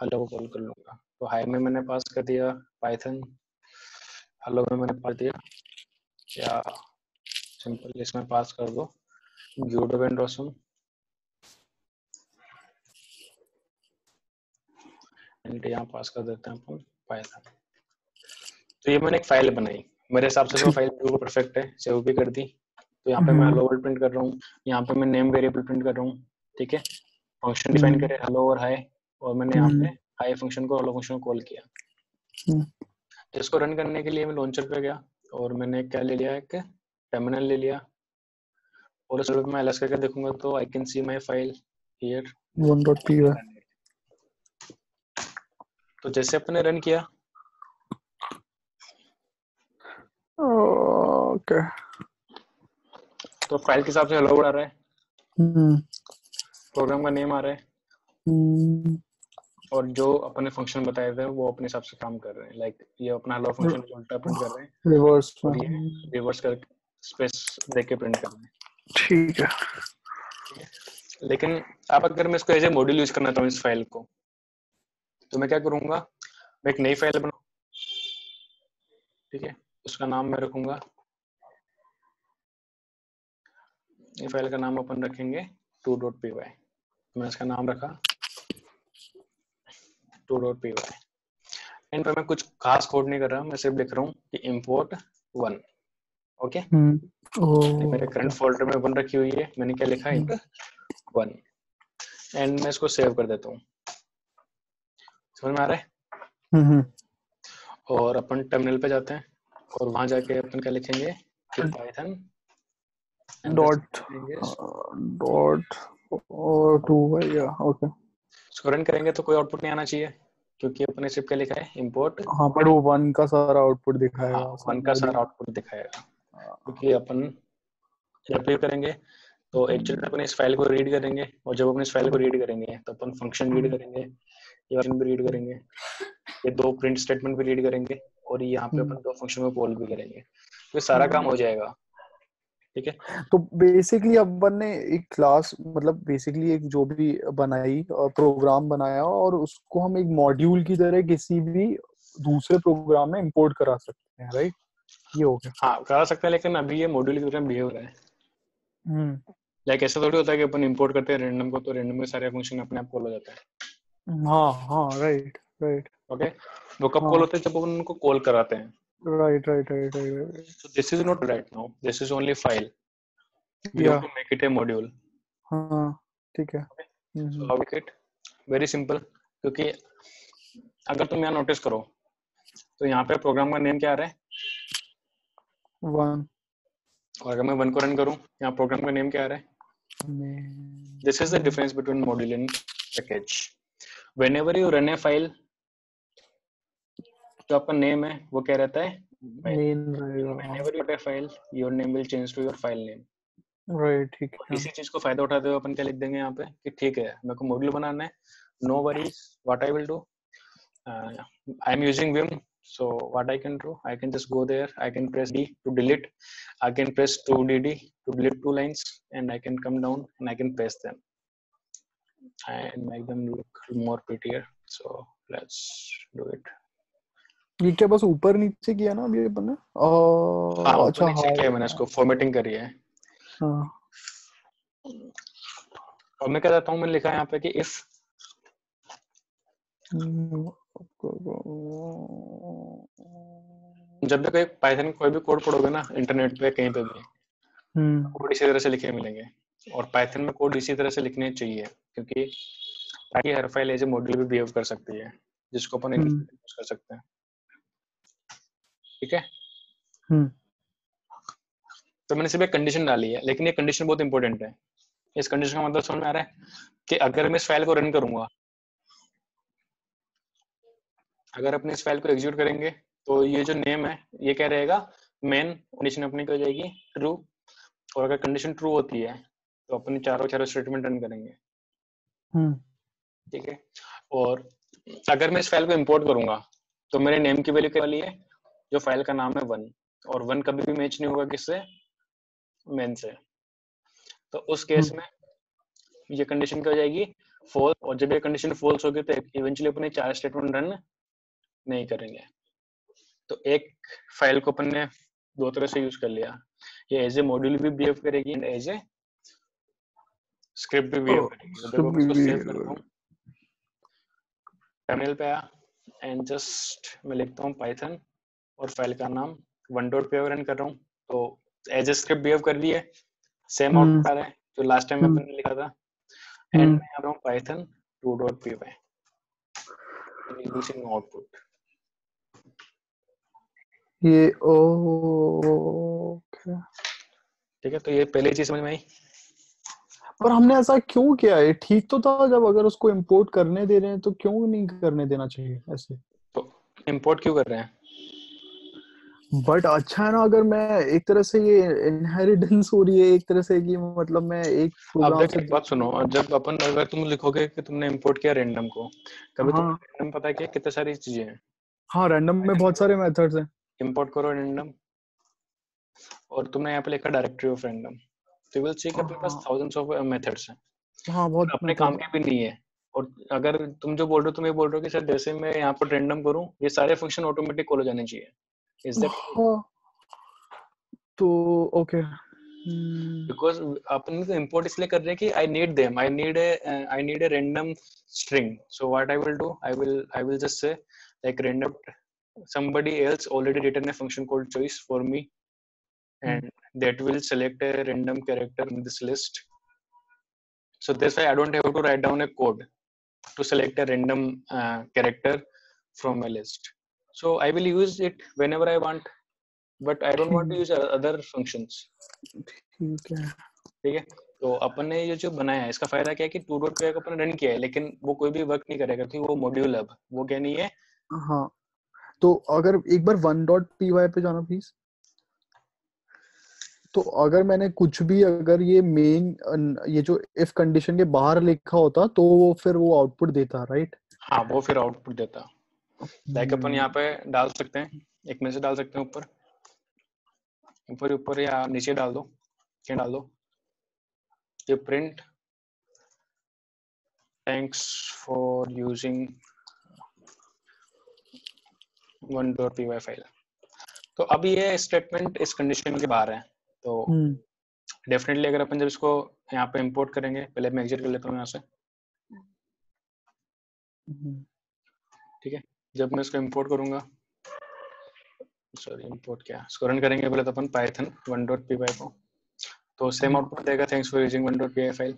हेलो को कॉल कर लूँगा। तो हाई में मैंने पास कर दिया पाइथन हेलो में मैंने पास दिया। या सिंपल इसमें पास कर दो ग्यूडो एंड ऑसम एंड यहाँ पास कर देते हैं अपन पाइथन। तो ये मैंने एक फ़ाइल बनाई। मेरे हिसाब से तो <laughs> फ़ाइल बिल्कुल परफेक्ट है सेव भी कर दी। तो यहाँ पे मैं। हेलो वर्ल्ड प्रिंट कर रहा हूँ यहाँ पे मैं नेम वेरिएबल प्रिंट कर रहा हूँ ठीक है फ़ंक्शन डिफाइन हम्म। करे हेलो और हाई और मैंने यहाँ हम्म। पे हाई फ़ंक्शन को हेलो फ़ंक्शन को कॉल किया हम्म। इसको रन करने के लिए मैं लॉन्चर पे गया और मैंने क्या ले लिया एक टर्मिनल ले लिया और उस मैं एलएस करके देखूँगा तो I can see my file here one dot P तो जैसे अपने रन किया ओके तो फ़ाइल के हिसाब से हेलो आ रहा है। हम्म। प्रोग्राम का नेम आ रहा है। हम्म। और जो अपने फ़ंक्शन बताए थे वो अपने हिसाब से काम कर रहे हैं। लाइक like, ये अपना हेलो फ़ंक्शन उल्टा प्रिंट कर रहे हैं। रिवर्स रिवर्स कर स्पेस दे के प्रिंट कर रहे हैं। ठीक है। लेकिन अब अगर मैं इसको एज ए मॉड्यूल यूज़ करना चाहूँ इस फ़ाइल को तो मैं क्या करूँगा? मैं एक नई फ़ाइल बना ठीक है? उसका नाम मैं रखूँगा ये फ़ाइल का नाम अपन रखेंगे टू डॉट पी वाई मैंने इसका नाम रखा two dot P Y and पर मैं कुछ खास कोड नहीं कर रहा मैं सिर्फ़ लिख रहा हूँ कि इम्पोर्ट वन ओके हम्म। मेरे करंट फोल्डर में वन रखी हुई है। मैंने क्या लिखा? है वन एंड मैं इसको सेव कर देता हूँ। समझ में आ रहा है? हम्म और अपन टर्मिनल पे जाते हैं और वहाँ जाके अपन क्या लिखेंगे? पाइथन डॉट डॉट और टू है या ओके इसको रन करेंगे तो कोई आउटपुट नहीं आना चाहिए क्योंकि अपने सिर्फ़ क्या लिखा है इंपोर्ट हाँ बट वो वन का सारा आउटपुट दिखाएगा वन का सारा आउटपुट दिखाएगा। क्योंकि अपन जब भी करेंगे तो एक्चुअली अपन इस फ़ाइल को रीड करेंगे और जब अपन इस फ़ाइल को रीड करेंगे तो अपन फ़ंक्शन रीड करेंगे ये भी रीड करेंगे ये दो प्रिंट स्टेटमेंट भी रीड करेंगे और यहाँ पे अपन दो फ़ंक्शन में कॉल भी करेंगे। तो सारा काम हो जाएगा। ठीक है? तो बेसिकली अपन ने एक क्लास मतलब बेसिकली एक जो भी बनाई प्रोग्राम बनाया और उसको हम एक मॉड्यूल की तरह किसी भी दूसरे प्रोग्राम में इंपोर्ट करा सकते हैं राइट ये हो गया। हाँ करा सकते हैं लेकिन अभी ये मॉड्यूल की तरह बिहेव रहा है। हम्म। लाइक ऐसा थोड़ी होता है कि अपन इंपोर्ट करते हैं रैंडम को तो रैंडम में सारे फ़ंक्शन अपने आप कॉल हो जाता है। हाँ हाँ राइट राइट ओके वो कब हाँ। कॉल होते हैं? जब अपन उनको कॉल कराते हैं। Right right right right so this is not right now this is only file we Yeah. have to make it a module हाँ ठीक है so hmm, how make it very simple क्योंकि अगर तुम यहाँ नोटिस करो तो यहाँ पे प्रोग्राम का नेम क्या आ रहा है वन और अगर मैं वन को रन करूँ यहाँ प्रोग्राम का नेम क्या आ रहा है this is the difference between module and package whenever you run a file जो आपका नेम है वो क्या रहता है file your name will change to your file name right ठीक है। इसी चीज़ को फ़ायदा उठाते हुए अपन क्या लिख देंगे यहाँ पे कि ठीक है मेरे को मॉड्यूल बनाना है। No worries what I will do I am using Vim so what I can do I can just go there I can press D to delete I can press two D to delete two lines and I can come down and I can press them and make them look more prettier so let's do it ये क्या बस ऊपर नीचे किया ना अभी अपन ने। हाँ अच्छा हाँ। किया मैंने इसको फॉर्मेटिंग करी है। हाँ। और मैं क्या कहता हूँ मैंने लिखा है यहाँ पे कि हम्म, जब भी कोई पाइथन कोई भी कोड पढ़ोगे ना इंटरनेट पे कहीं पे भी हम्म। कोड इसी तरह से लिखे मिलेंगे। और पाइथन में कोड इसी तरह से लिखने चाहिए क्योंकि ताकि हर फ़ाइल एज ए मॉड्यूल भी बिहेव कर सकती है जिसको अपन हम्म। यूज़ कर सकते हैं। ठीक है? हम्म। तो मैंने सिर्फ़ एक कंडीशन डाली है लेकिन ये कंडीशन बहुत इंपॉर्टेंट है। इस कंडीशन का मतलब समझ में आ रहा है कि अगर मैं इस फ़ाइल को रन करूँगा अगर अपने इस फ़ाइल को एग्जीक्यूट करेंगे तो ये जो नेम है ये क्या रहेगा? मेन कंडीशन अपनी क्या हो जाएगी ट्रू और अगर कंडीशन ट्रू होती है तो अपने चारों चारों स्टेटमेंट रन करेंगे। हम्म। ठीक है? और अगर मैं इस फ़ाइल को इंपोर्ट करूँगा तो मेरे नेम की वैल्यू क्या वाली है? जो फ़ाइल का नाम है वन और वन कभी भी मैच नहीं होगा किससे? मेन से। तो उस केस में ये कंडीशन क्या हो जाएगी? फॉल्स और जब ये कंडीशन फॉल्स होगी तो इवेंचुअली अपने चार स्टेटमेंट रन नहीं करेंगे। तो एक फ़ाइल को अपन ने दो तरह से यूज़ कर लिया। ये एज ए मॉड्यूल भी बिहेव करेगी एंड एज ए स्क्रिप्ट भी बिहेव करेगी। तो टर्मिनल पे आया एंड जस्ट मैं लिखता हूँ पाइथन और फ़ाइल का नाम वन डॉट पे रन कर रहा हूँ। तो एज ए स्क्रिप्ट बिहेव कर रही है। सेम। आउटपुट आ रहा है जो लास्ट टाइम हम्म। अपन ने लिखा था। एंड हम्म। में आ रहा हूँ Python two dot 2.py using output ये ओके। ठीक है तो ये पहली चीज़ समझ में आई? पर हमने ऐसा क्यों किया? है ठीक तो था जब अगर उसको इंपोर्ट करने दे रहे हैं तो क्यों नहीं करने देना चाहिए ऐसे? तो इंपोर्ट क्यों कर रहे हैं? बट अच्छा है ना अगर मैं एक तरह से ये इनहेरिटेंस हो रही है एक तरह से कि मतलब मैं एक प्रोग्राम देख एक बात सुनो जब अपन अगर तुम लिखोगे कि तुमने इंपोर्ट किया रैंडम को कभी तुम हाँ। रैंडम पता है क्या कितने सारी चीज़ें हैं। हाँ रैंडम में बहुत सारे मेथड्स हैं। इंपोर्ट करो रैंडम और तुमने यहाँ पे लिखा डायरेक्टरी ऑफ़ रैंडम तो विल सी कि अपने पास थाउजेंड्स ऑफ़ मेथड्स हैं। हाँ बहुत अपने काम के भी नहीं है। और अगर तुम जो बोल रहे हो तुम ये बोल रहे हो कि सर जैसे मैं यहाँ पर रैंडम करूँ ये सारे फ़ंक्शन ऑटोमेटिक कॉल हो जाने चाहिए। इज दैट हाँ तो ओके हम्म, बिकॉज अपन को इंपोर्ट इसलिए कर रहे हैं कि I need them I need a I need a random string so what i will do i will i will just say like random somebody else already written a function called choice for me Hmm. and that will select a random character in this list so this way i don't have to write down a code to select a random uh, character from a list So i will use it whenever i want but i don't want to use other functions. ठीक है। ठीक है? तो अपन ने ये जो बनाया है इसका फ़ायदा क्या है कि टू डॉट को अपन रन किया है लेकिन वो कोई भी वर्क नहीं करेगा क्योंकि वो मॉड्यूल अब। वो क्या नहीं है? हाँ। तो अगर एक बार वन डॉट पी वाई पे जाना प्लीज़ तो अगर मैंने कुछ भी अगर ये मेन ये जो इफ़ कंडीशन के बाहर लिखा होता तो वो फिर वो आउटपुट देता राइट हाँ वो फिर आउटपुट देता। लाइक अपन यहाँ पे डाल सकते हैं। एक में से डाल सकते हैं ऊपर। ऊपर ऊपर या नीचे डाल दो। क्या डाल दो। ये print thanks for using one dot P Y file तो अब ये स्टेटमेंट इस कंडीशन के बाहर है। तो हम्म। डेफिनेटली अगर अपन जब इसको यहाँ पे इंपोर्ट करेंगे पहले मैं एग्जिट कर लेता हूँ यहाँ से। हम्म, जब मैं इसको इंपोर्ट करूँगा। सॉरी इंपोर्ट क्या? इसको रन करेंगे पहले तो अपन Python one dot P Y को। तो सेम आउटपुट देगा thanks for using one dot P file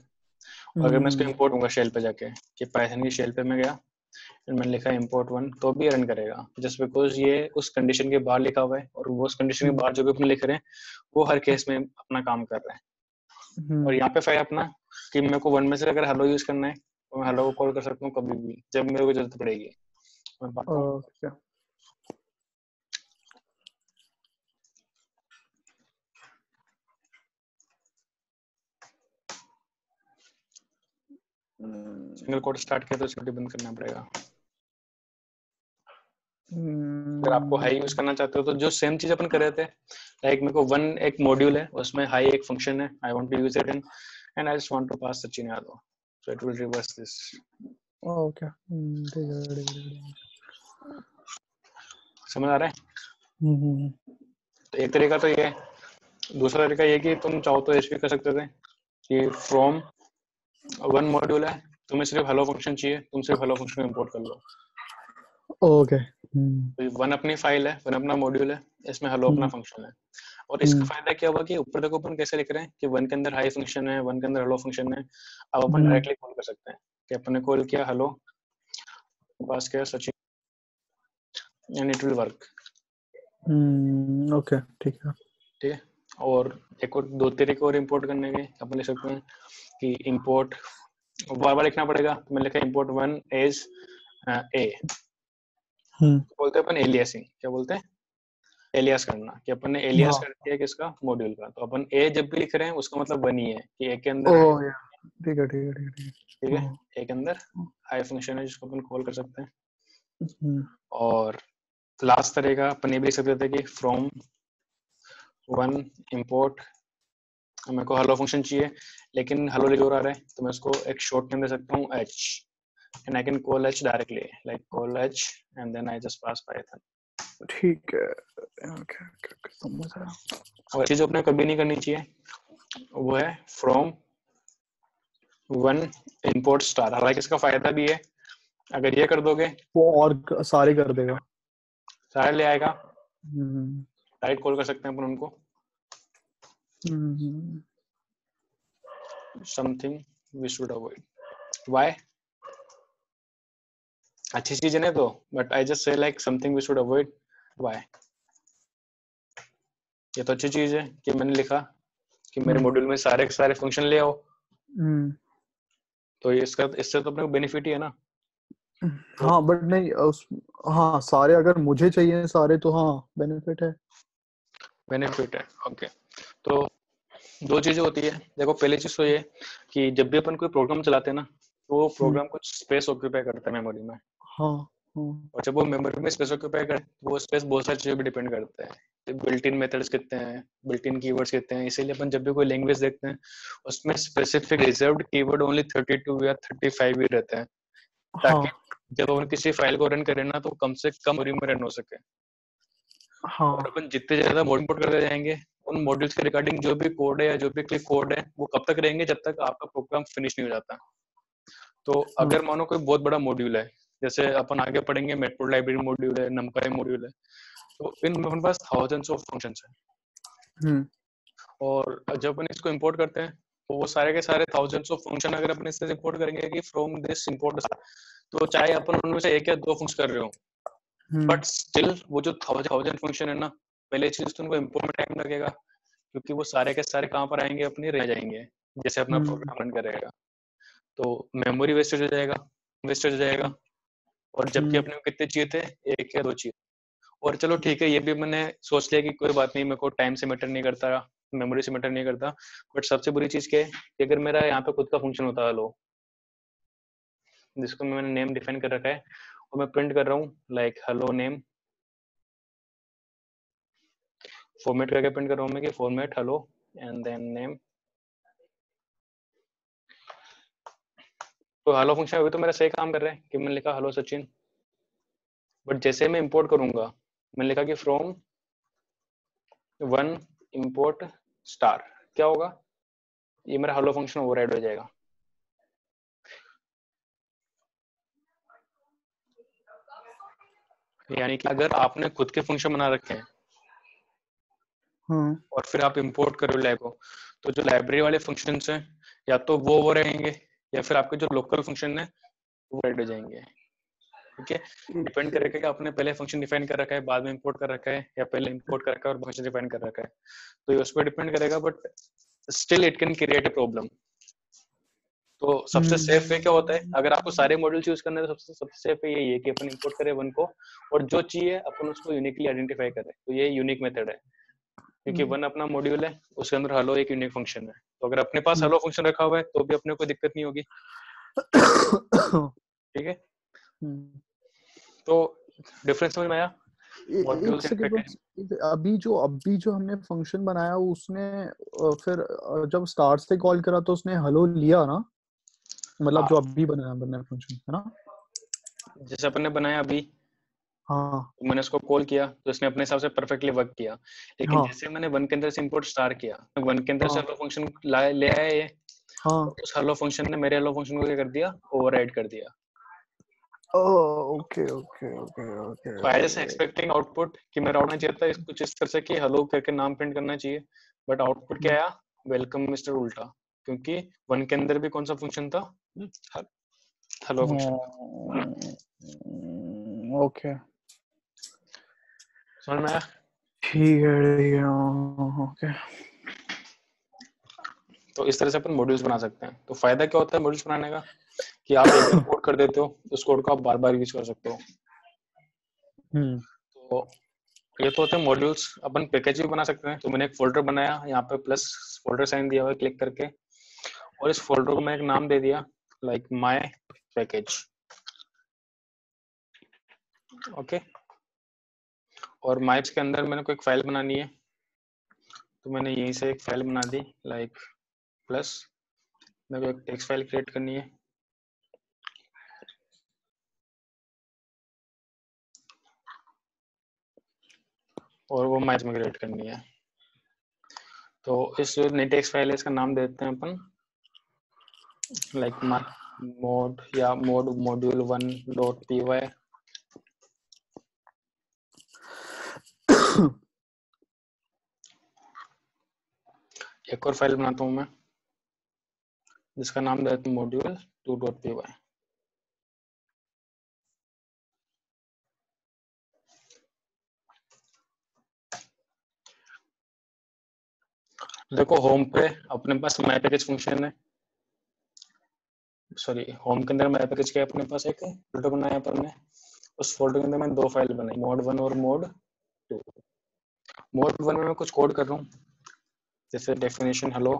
और अगर मैं इसको इंपोर्ट दूँगा शेल पे जाके कि पाइथन की शेल पे मैं गया और मैंने लिखा इंपोर्ट वन तो भी रन करेगा। जस्ट बिकॉज़ ये उस कंडीशन के बाहर लिखा हुआ है और वो उस कंडीशन के बाहर जो भी अपन लिख रहे हैं वो हर केस में अपना काम कर रहे हैं। और हम्म, यहाँ पे फ़ायदा अपना कि मेरे को वन में से अगर हेलो यूज़ करना है तो मैं हेलो को कॉल कर सकता हूँ कभी भी जब मेरे को ज़रूरत पड़ेगी। मैं okay hmm, single code start किया तो सिक्योरिटी बंद करना पड़ेगा। हम्म, अगर आपको हाई यूज़ करना चाहते हो तो जो सेम चीज़ अपन कर रहे थे लाइक मेरे को वन एक मॉड्यूल है उसमें हाई एक फ़ंक्शन है I want to use it in and I just want to pass Sachin Yadav so it will reverse this okay समझ आ रहा है? हम्म, हम्म, तो एक तरीका तो ये दूसरा तरीका ये कि तुम चाहो तो ऐसे भी कर सकते थे कि फ्रॉम वन मॉड्यूल है तुम्हें सिर्फ़ हेलो फ़ंक्शन चाहिए तुम सिर्फ़ हेलो फ़ंक्शन इंपोर्ट कर लो। ओके हम्म, तो वन अपनी फ़ाइल है वन अपना मॉड्यूल है इसमें हेलो अपना हम्म, फ़ंक्शन है। और इसका हम्म, फ़ायदा क्या हुआ कि ऊपर देखो अपन कैसे लिख रहे हैं कि वन के अंदर हाई फ़ंक्शन है वन के अंदर हेलो फ़ंक्शन है अब अपन हम्म, डायरेक्टली कॉल कर सकते हैं कि अपन ने कॉल किया हेलो पास किया Sachin and it will work hmm, okay ठीक है। ठीक है? और एक और दो तरीके और इंपोर्ट करने के अपन लिख सकते हैं कि इंपोर्ट बार बार लिखना पड़ेगा। तो मैं लिखा import one as a hmm, बोलते हैं अपन? एलियासिंग क्या बोलते हैं? एलियास करना। कि अपन ने एलियास हाँ। कर दिया किसका? मॉड्यूल का। तो अपन ए जब भी लिख रहे हैं उसका मतलब वन ही है कि ए के अंदर है ठीक है ठीक है ठीक है। ठीक है? ए के अंदर हाई फ़ंक्शन है जिसको अपन कॉल कर सकते हैं। हम्म, और लास्ट तरीका अपन ये भी लिख सकते थे कि फ्रॉम वन इंपोर्ट मेरे को हेलो फ़ंक्शन चाहिए लेकिन हेलो लिख आ रहा है तो मैं उसको एक शॉर्ट नेम दे सकता हूँ H and I can call H directly like call H and then I just pass Python ठीक है। ओके ओके ओके समझ आया। और चीज़ जो अपने कभी नहीं करनी चाहिए वो है फ्रॉम वन इंपोर्ट स्टार हालाँकि इसका फ़ायदा भी है अगर ये कर दोगे वो और सारे कर देगा। सारे ले आएगा। हम्म, डायरेक्ट कॉल कर सकते हैं अपन उनको। हम्म। Something we should avoid why? अच्छी चीज़ है तो but I just say like something we should avoid why ये तो अच्छी चीज़ है कि मैंने लिखा कि मेरे हम्म। मॉड्यूल में सारे सारे फ़ंक्शन ले आओ। हम्म। तो इसका इससे तो अपने को बेनिफिट ही है ना। हाँ बट नहीं उस हाँ सारे अगर मुझे चाहिए सारे तो हाँ बेनिफिट है। बेनिफिट है ओके तो दो चीज़ें होती है। देखो पहली चीज़ तो ये कि जब भी अपन कोई प्रोग्राम चलाते हैं ना तो वो प्रोग्राम कुछ स्पेस ऑक्यूपाई करता है मेमोरी में। हाँ हाँ। और जब वो मेमोरी में स्पेस ऑक्यूपाई करे तो वो स्पेस बहुत सारी चीज़ों पे डिपेंड करता है। बिल्ट इन मेथड्स कितने हैं बिल्ट इन कीवर्ड्स कितने हैं इसीलिए अपन जब भी कोई लैंग्वेज देखते हैं उसमें स्पेसिफिक रिजर्व्ड कीवर्ड ओनली 32 या 35 ही रहते हैं। ताकि हाँ। जब अपन किसी फ़ाइल को रन करें ना तो कम से कम मेमोरी में रन हो सके। हाँ। और अपन जितने ज़्यादा मॉड्यूल इंपोर्ट करते जाएँगे उन मॉड्यूल्स के रिगार्डिंग जो भी कोड है या जो भी क्लिक कोड है वो कब तक रहेंगे जब तक आपका प्रोग्राम फिनिश नहीं हो जाता। तो अगर मानो कोई बहुत बड़ा मॉड्यूल है जैसे अपन आगे पढ़ेंगे मेट्रो लाइब्रेरी मॉड्यूल है नमपाई मॉड्यूल है तो इन अपने पास थाउजेंड्स ऑफ़ फ़ंक्शंस है। और जब अपन इसको इम्पोर्ट करते हैं तो वो सारे के सारे थाउजेंड्स ऑफ़ फ़ंक्शन अगर अपन इससे इंपोर्ट करेंगे कि फ्रॉम दिस इंपोर्ट तो चाहे अपन उनमें से एक या दो फ़ंक्शन कर रहे हो। हम्म। बट स्टिल वो जो थाउज़ेंड फ़ंक्शन है ना पहले चीज़ तो उनको इंपोर्ट में टाइम लगेगा क्योंकि वो सारे के सारे कहाँ पर आएँगे अपने रह जाएँगे जैसे अपना हम्म। प्रोग्राम रन करेगा। तो मेमोरी वेस्टेज हो जाएगा वेस्टेज हो जाएगा और जबकि हम्म। अपने को कितने चाहिए थे एक या दो चाहिए। और चलो ठीक है ये भी मैंने सोच लिया कि कोई बात नहीं मेरे को टाइम से मैटर नहीं करता मेमोरी से मैटर नहीं करता। बट सबसे बुरी चीज़ क्या है कि अगर मेरा यहाँ पे खुद का फ़ंक्शन होता है, लो, जिसको मैंने नेम डिफाइन कर रखा है, और मैं प्रिंट कर रहा हूँ लाइक हेलो नेम फॉर्मेट करके प्रिंट कर रहा हूँ मैं कि format hello and then name तो हेलो फ़ंक्शन अभी तो मेरा सही काम कर रहा है कि मैंने लिखा हेलो सचिन। बट जैसे मैं इंपोर्ट करूँगा, मैंने लिखा कि फ्रॉम वन इंपोर्ट स्टार। क्या होगा? ये मेरा हेलो फ़ंक्शन ओवरराइड हो जाएगा। यानी कि अगर आपने खुद के फ़ंक्शन बना रखे हैं हाँ और फिर आप इंपोर्ट करो लैब को तो जो लाइब्रेरी वाले फ़ंक्शन हैं या तो वो वो रहेंगे या फिर आपके जो लोकल फ़ंक्शन है वो रेड हो जाएँगे। ठीक है डिपेंड करेगा कि आपने पहले फ़ंक्शन डिफाइन कर रखा है बाद में इंपोर्ट कर रखा है या पहले इंपोर्ट कर रखा है और फ़ंक्शन डिफाइन कर रखा है तो ये उस पर डिपेंड करेगा but still it can create a problem तो सबसे। सेफ़ वे क्या होता है अगर आपको सारे मॉड्यूल्स यूज़ करने हैं तो सबसे सबसे सेफ़ वे यही है कि अपन इंपोर्ट करें वन को और जो चाहिए अपन उसको यूनिकली आइडेंटिफाई करें तो ये यूनिक मेथड है क्योंकि। वन अपना मॉड्यूल है उसके अंदर हेलो एक यूनिक फ़ंक्शन है तो अगर अपने पास। हेलो फ़ंक्शन रखा हुआ है तो भी अपने कोई दिक्कत नहीं होगी <coughs> ठीक है। तो डिफरेंस समझ में आया? अभी जो अभी जो हमने फ़ंक्शन बनाया उसने फिर जब स्टार्ट से कॉल करा तो उसने हेलो लिया ना? मतलब हाँ। जो अभी बनाया हमने फ़ंक्शन है ना? जैसे अपन ने बनाया अभी हाँ। तो मैंने उसको कॉल किया तो उसने अपने हिसाब से परफेक्टली वर्क किया। लेकिन हाँ। जैसे मैंने वन के अंदर से इंपोर्ट स्टार किया वन के अंदर से हाँ। हेलो फ़ंक्शन ले आया ये। हाँ। उस हेलो फ़ंक्शन ने मेरे हेलो फ़ंक्शन को क्या कर दिया? ओवरराइड कर दिया। ओके ओके ओके ओके तो कि मेरा चाहिए था इस- कुछ इस तरह से कि हेलो करके नाम प्रिंट करना चाहिए। बट आउटपुट क्या आया? वेलकम मिस्टर उल्टा क्योंकि वन के अंदर भी कौन सा फ़ंक्शन था? हेलो फ़ंक्शन ओके समझ में आया? ठीक है ठीक है ओके तो इस तरह से अपन मॉड्यूल्स बना सकते हैं। तो फ़ायदा क्या होता है मॉड्यूल्स बनाने का? कि आप एक कोड कर देते हो उस कोड को आप बार बार यूज़ कर सकते हो। हम्म। तो ये तो होते हैं मॉड्यूल्स अपन पैकेज भी बना सकते हैं। तो मैंने एक फोल्डर बनाया यहाँ पे प्लस फोल्डर साइन दिया हुआ है क्लिक करके। और इस फोल्डर को मैं एक नाम दे दिया लाइक माय पैकेज ओके और माइप्स के अंदर मैंने कोई फ़ाइल बनानी है। तो मैंने यहीं से एक फ़ाइल बना दी लाइक प्लस मेरे को एक टेक्स्ट फ़ाइल क्रिएट करनी है। और वो मैच में क्रिएट करनी है। तो इस नई फ़ाइल है इसका नाम देते हैं अपन। लाइक मोड या mode module one dot P Y एक और फ़ाइल बनाता हूँ मैं, जिसका नाम देता हूँ module two dot P Y देखो होम पे अपने पास माई पैकेज फ़ंक्शन है। सॉरी होम के अंदर माई पैकेज के अपने पास एक फोल्डर बनाया अपन ने। उस फोल्डर के अंदर मैंने दो फ़ाइल बनाई मोड वन और मोड टू मोड वन में मैं कुछ कोड कर रहा हूँ। जैसे डेफिनेशन हेलो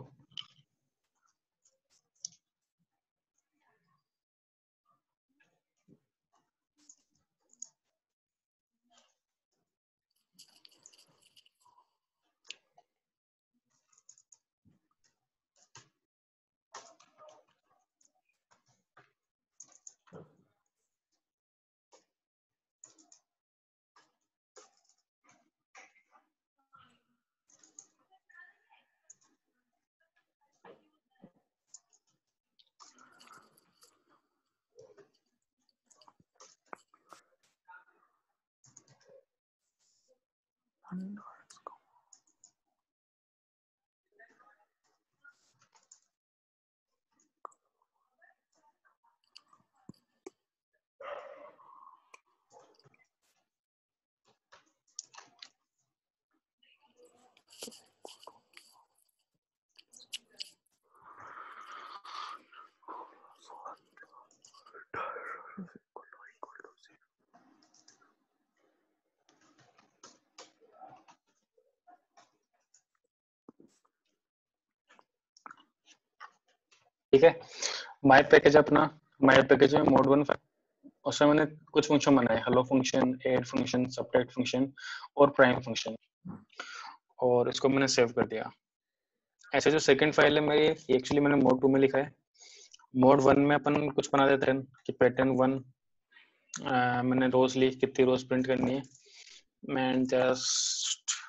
ठीक है? माई पैकेज अपना माई पैकेज में मोड वन उसमें मैंने कुछ फ़ंक्शन बनाए hello function add function subtract function और प्राइम फ़ंक्शन और इसको मैंने सेव कर दिया। ऐसे जो सेकंड फ़ाइल है मेरी एक्चुअली मैंने मोड टू में लिखा है। मोड वन में अपन कुछ बना देते हैं कि पैटर्न वन मैंने रोज ली, कितनी रोज प्रिंट करनी है। मैं जस्ट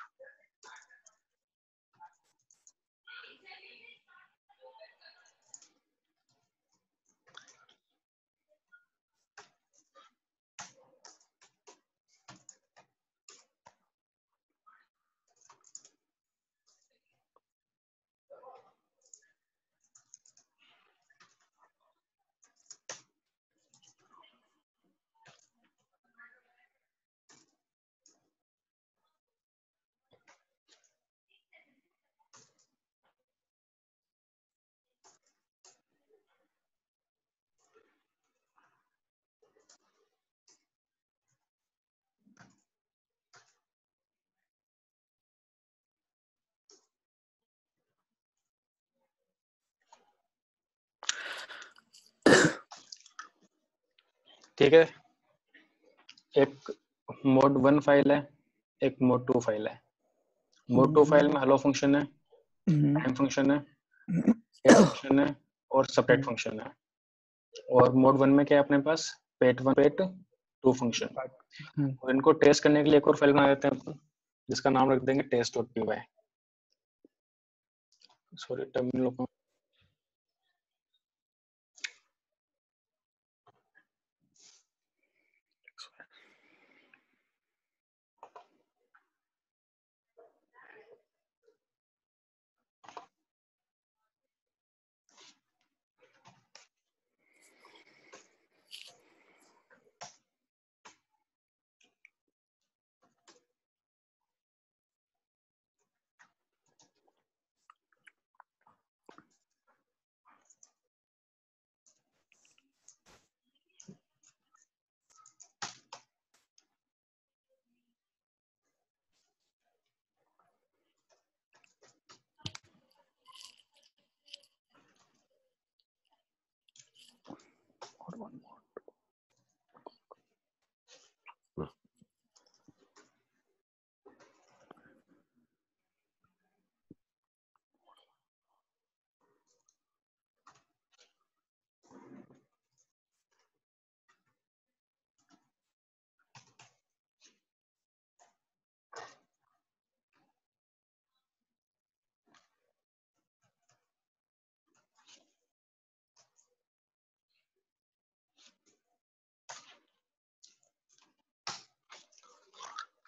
ठीक है। एक मोड वन फ़ाइल है एक मोड टू फ़ाइल है। मोड टू फ़ाइल में हेलो फ़ंक्शन है टाइम फ़ंक्शन है फ़ंक्शन है और सपरेट फ़ंक्शन है। और मोड वन में क्या है अपने पास? पेट वन पेट टू फ़ंक्शन और इनको टेस्ट करने के लिए एक और फ़ाइल बना देते हैं जिसका नाम रख देंगे test dot P Y sorry terminal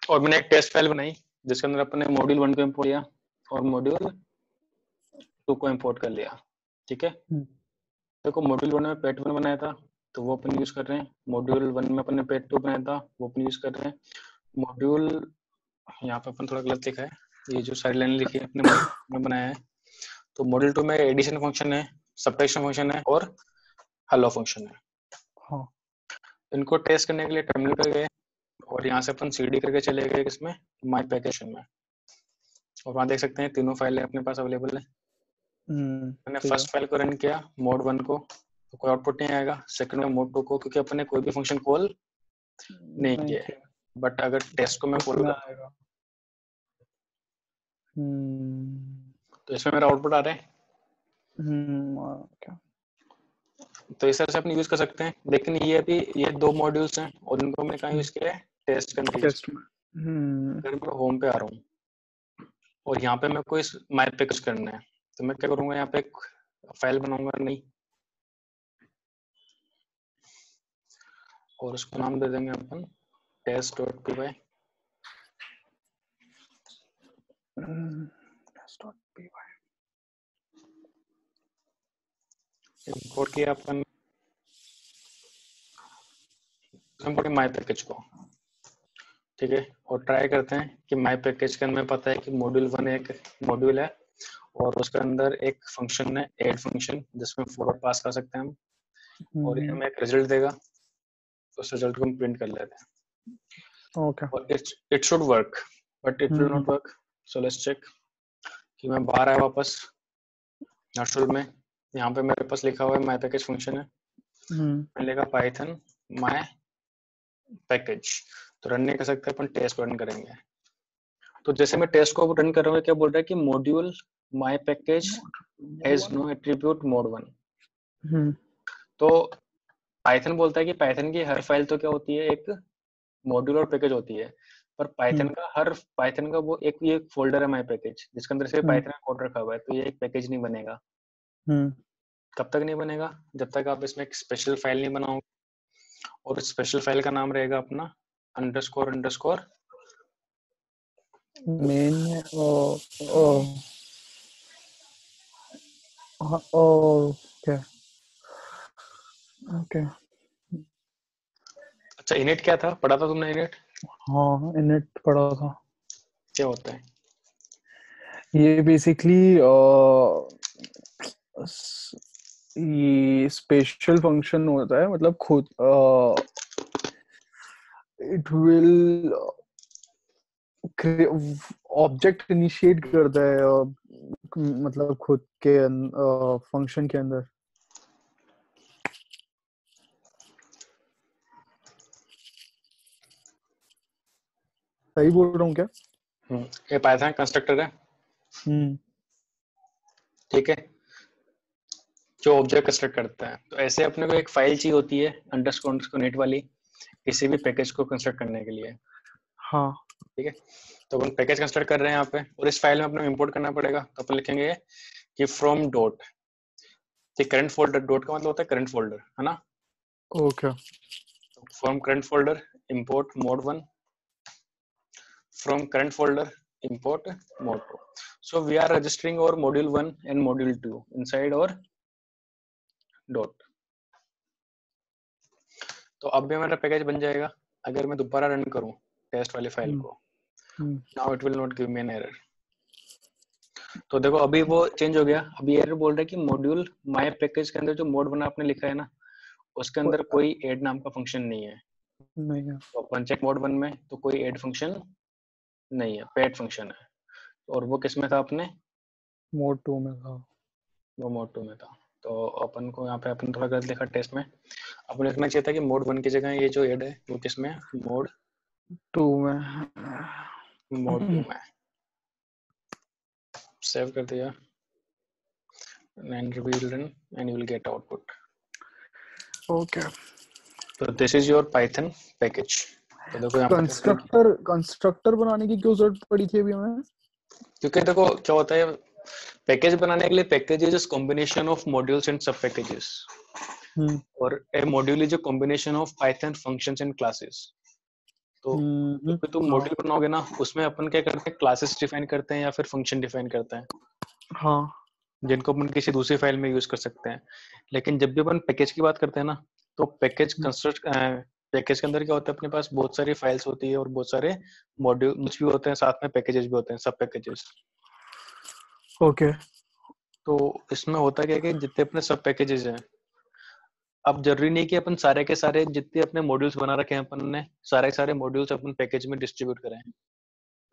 और मैंने एक टेस्ट फ़ाइल बनाई जिसके अंदर अपने मॉड्यूल वन को इम्पोर्ट किया और मॉड्यूल टू को इम्पोर्ट कर लिया ठीक है? हम्म। देखो मॉड्यूल वन में पेट वन बनाया था तो वो अपन यूज़ कर रहे हैं। मॉड्यूल वन में अपन पेट टू बनाया था वो अपन यूज़ कर रहे हैं। मॉड्यूल यहाँ पे अपन थोड़ा गलत लिखा है ये जो साइड लाइन लिखी है अपने में बनाया है। तो मॉड्यूल टू में एडिशन फ़ंक्शन है सब्ट्रैक्शन फ़ंक्शन है और हेलो फ़ंक्शन है। हाँ। इनको टेस्ट करने के लिए टर्मिनल पे गए और यहाँ से अपन सीडी करके चले गए किसमें? माई पैकेशन में। और वहाँ देख सकते हैं तीनों फाइलें अपने पास अवेलेबल है। हम्म मैंने फ़र्स्ट फ़ाइल को रन किया मोड वन को। तो कोई आउटपुट नहीं आएगा। सेकंड में मोड टू को क्योंकि अपने कोई भी फ़ंक्शन कॉल नहीं किया है। बट अगर टेस्ट को मैं कॉल आएगा। हम्म। तो इसमें मेरा आउटपुट आ रहा है। हम्म तो इस तरह से अपने यूज़ कर सकते हैं। लेकिन ये अभी ये दो मॉड्यूल्स हैं और इनको मैंने कहा यूज़ किया है? टेस्ट करने के लिए टेस्ट में। हम्म। अगर मैं होम पे आ रहा हूँ। और यहाँ पे मेरे को इस माई पैकेज करना है। तो मैं क्या करूँगा यहाँ पे एक फ़ाइल बनाऊँगा नहीं। और उसको नाम दे देंगे अपन test dot P Y import किया अपन। इंपोर्ट माई पैकेज को। ठीक है और ट्राई करते हैं कि माई पैकेज के अंदर पता है कि मॉड्यूल वन एक मॉड्यूल है और उसके अंदर एक फ़ंक्शन है एड फ़ंक्शन जिसमें फॉरवर्ड पास कर सकते हैं हम और ये हम्म। हमें एक रिज़ल्ट देगा तो उस रिज़ल्ट को हम प्रिंट कर लेते हैं। ओके और it it should work but it will. Not work so let's check कि मैं बाहर आया वापस नर्सुल में यहाँ पे मेरे पास लिखा हुआ है माई पैकेज फ़ंक्शन है। हम्म। मैंने लिखा पाइथन माई पैकेज तो रन नहीं कर सकते अपन टेस्ट को रन करेंगे। तो जैसे मैं टेस्ट को रन कर रहा हूँ क्या बोल रहा है कि module my package has no attribute mode one hmm. तो पाइथन बोलता है कि पाइथन की हर फ़ाइल तो क्या होती है एक मॉड्यूल और पैकेज होती है पर पाइथन हम्म। का हर पाइथन का वो एक ये फोल्डर है माई पैकेज जिसके अंदर हम्म। पाइथन का कोड रखा हुआ है तो ये एक पैकेज नहीं बनेगा। हम्म। कब तक नहीं बनेगा? जब तक आप इसमें एक स्पेशल फ़ाइल नहीं बनाओगे और स्पेशल फ़ाइल का नाम रहेगा अपना underscore underscore main oh oh okay okay अच्छा इनिट क्या था? पढ़ा था तुमने इनिट हाँ इनिट पढ़ा था। क्या होता है? ये बेसिकली ये स्पेशल फ़ंक्शन होता है मतलब खुद इट विल ऑब्जेक्ट इनिशिएट करता है अ, मतलब खुद के फ़ंक्शन के अंदर। सही बोल रहा हूँ क्या? हम्म, ये पाइथन कंस्ट्रक्टर है। हम्म। ठीक है। जो ऑब्जेक्ट कंस्ट्रक्ट करता है। तो ऐसे अपने को एक फ़ाइल चाहिए होती है अंडरस्कोर अंडरस्कोर नेट वाली। किसी भी पैकेज को कंस्ट्रक्ट करने के लिए। हाँ। ठीक है? तो अपन पैकेज कंस्ट्रक्ट कर रहे हैं यहाँ पे और इस फ़ाइल में अपने इंपोर्ट करना पड़ेगा। तो अपन लिखेंगे कि फ्रॉम डॉट ठीक करंट फोल्डर डॉट का मतलब होता है करंट फोल्डर है ना? Okay from current folder import mode 1 from current folder import mode 2 so we are registering our module 1 and module 2 inside our dot तो अब भी हमारा पैकेज बन जाएगा अगर मैं दोबारा रन करूँ टेस्ट वाली फ़ाइल को। Now it will not give me an error तो देखो अभी वो चेंज हो गया। अभी एरर बोल रहा है कि मॉड्यूल माय पैकेज के अंदर जो मोड बना आपने लिखा है ना उसके अंदर कोई ऐड नाम का फ़ंक्शन नहीं है। नहीं है। तो अपन चेक मोड वन में तो कोई ऐड फ़ंक्शन नहीं है पेड फ़ंक्शन है। और वो किसमें था अपने? मोड टू में था। वो मोड टू में था। तो अपन को यहाँ पे अपन थोड़ा गलत लिखा टेस्ट में। अपन लिखना चाहिए था कि मोड वन की जगह ये जो ऐड है वो किसमें मोड टू में। मोड टू में। सेव कर दिया। And reveal run and you will get output. Okay so this is your python package. तो देखो पे कंस्ट्रक्टर कंस्ट्रक्टर बनाने की क्यों ज़रूरत पड़ी थी अभी हमें? क्योंकि देखो क्या होता है पैकेज बनाने के लिए package is combination of modules and sub packages hmm और a module is a combination of Python functions and classes तो हम्म, जब तुम मॉड्यूल बनाओगे ना उसमें अपन क्या करते हैं? क्लासेस डिफाइन करते हैं या फिर फ़ंक्शन डिफाइन करते हैं? हाँ। जिनको अपन किसी दूसरी फ़ाइल में यूज़ कर सकते हैं। लेकिन जब भी अपन पैकेज की बात करते हैं ना तो पैकेज कंस्ट्रक्ट पैकेज के अंदर क्या होता है? अपने पास बहुत सारी फाइल्स होती है और बहुत सारे मॉड्यूल्स भी होते हैं साथ में पैकेजेस भी होते हैं सब पैकेजेस ओके तो इसमें होता क्या है कि जितने अपने सब पैकेजेस हैं अब ज़रूरी नहीं कि अपन सारे के सारे जितने अपने मॉड्यूल्स बना रखे हैं अपन ने सारे सारे मॉड्यूल्स अपन पैकेज में डिस्ट्रीब्यूट करें।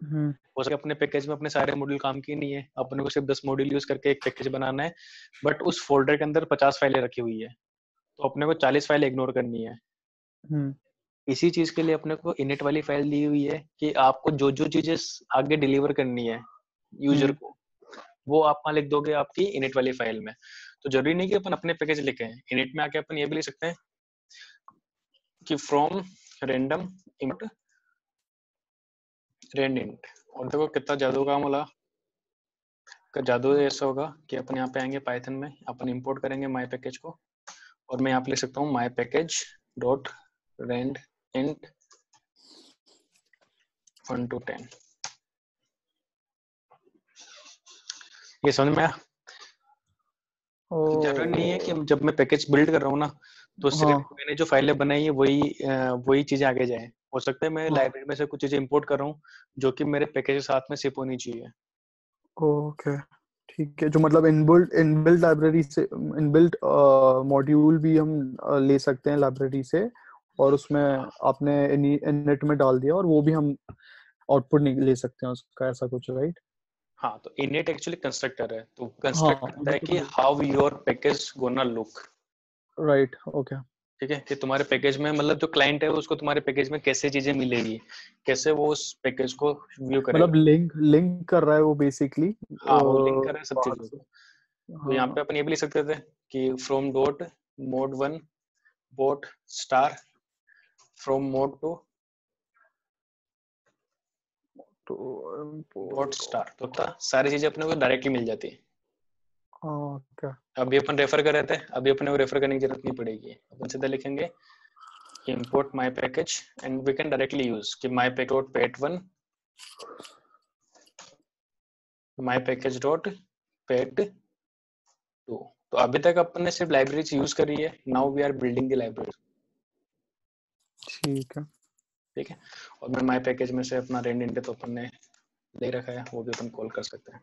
हम्म। हो सके अपने पैकेज में अपने सारे मॉड्यूल काम की नहीं है। अपने को सिर्फ़ दस मॉड्यूल यूज़ करके एक पैकेज बनाना है बट उस फोल्डर के अंदर पचास फाइलें रखी हुई है। तो अपने को चालीस फ़ाइल इग्नोर करनी है। हम्म। इसी चीज़ के लिए अपने को इनिट वाली फ़ाइल दी हुई है कि आपको जो जो चीज़ें आगे डिलीवर करनी है यूज़र हम्म। को वो आप वहाँ लिख दोगे आपकी इनिट वाली फ़ाइल में। तो ज़रूरी नहीं कि अपन अपने पैकेज लिखे हैं इनिट में आके अपन ये भी लिख सकते हैं कि from random import randint और देखो कितना जादू काम होला जादू ऐसा होगा कि अपन यहाँ पे आएँगे पाइथन में, अपन इंपोर्ट करेंगे माई पैकेज को। और मैं यहाँ पे लिख सकता हूँ my package dot randint one two ten ये समझ में आया? ज़रूरी नहीं है कि जब मैं पैकेज बिल्ड कर रहा हूँ ना तो सिर्फ़ हाँ। मैंने जो फाइलें बनाई है वही वही चीज़ें आगे जाए हो सकता है मैं हाँ। लाइब्रेरी में से कुछ चीज़ें इंपोर्ट कर रहा हूँ जो कि मेरे पैकेज के साथ में सिप होनी चाहिए ओके ठीक है जो मतलब इनबिल्ट इनबिल्ट लाइब्रेरी से इनबिल्ट मॉड्यूल भी हम ले सकते हैं लाइब्रेरी से और उसमें आपने में डाल दिया और वो भी हम आउटपुट ले सकते हैं उसका ऐसा कुछ राइट हाँ तो इनिट एक्चुअली कंस्ट्रक्टर है तो कंस्ट्रक्ट हाँ, करता है कि how your package gonna look right okay ठीक है कि तुम्हारे पैकेज में मतलब जो क्लाइंट है उसको तुम्हारे पैकेज में कैसे चीज़ें मिलेगी कैसे वो उस पैकेज को व्यू करेगा। मतलब लिंक लिंक कर रहा है वो बेसिकली हाँ वो लिंक कर रहा है सब चीज़ों को। तो यहाँ पे अपन ये भी लिख सकते थे कि from dot mod one dot star from mod two dot star तो क्या सारी चीज़ें अपने को डायरेक्टली मिल जाती है। ओके अभी अपन रेफर कर रहे थे अभी अपने को रेफर करने की ज़रूरत नहीं पड़ेगी। अपन सीधा लिखेंगे import my package and we can directly use कि my package dot pet one my package dot pet two तो अभी तक अपन ने सिर्फ़ लाइब्रेरीज यूज़ करी है now we are building the library ठीक है। ठीक है? और मैं माय पैकेज में से अपना रेंट इंटे तो अपन ने दे रखा है वो भी अपन कॉल कर सकते हैं।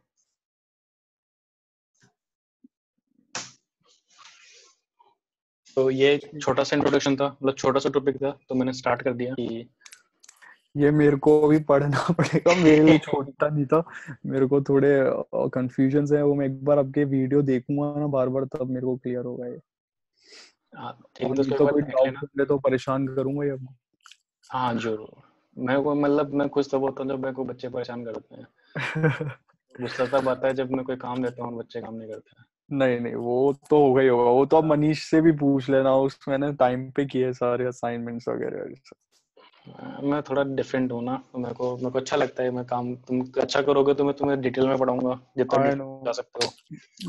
तो ये छोटा सा इंट्रोडक्शन था मतलब छोटा सा टॉपिक था तो मैंने स्टार्ट कर दिया कि ये मेरे को भी पढ़ना <laughs> पड़ेगा मेरे लिए छोटा नहीं था। मेरे को थोड़े कंफ्यूजन है वो मैं एक बार आपके वीडियो देखूँगा ना बार बार तब मेरे को क्लियर होगा ये। हाँ ठीक तो तो कोई डाउट तो परेशान करूँगा ये आपको हाँ ज़रूर। मैं को मतलब मैं खुश तब होता हूँ जब मेरे को बच्चे परेशान करते हैं। <laughs> गुस्सा तब आता है जब मैं कोई काम देता हूँ बच्चे काम नहीं करते। हैं नहीं नहीं वो तो होगा ही होगा। वो तो आप मनीष से भी पूछ लेना उस मैंने टाइम पे किए सारे असाइनमेंट्स वगैरह। हाँ, मैं थोड़ा डिफरेंट हूँ ना तो मेरे को मेरे को अच्छा लगता है मैं काम तुम अच्छा करोगे तो मैं तुम्हें डिटेल में पढ़ाऊँगा जितना जा सकते हो।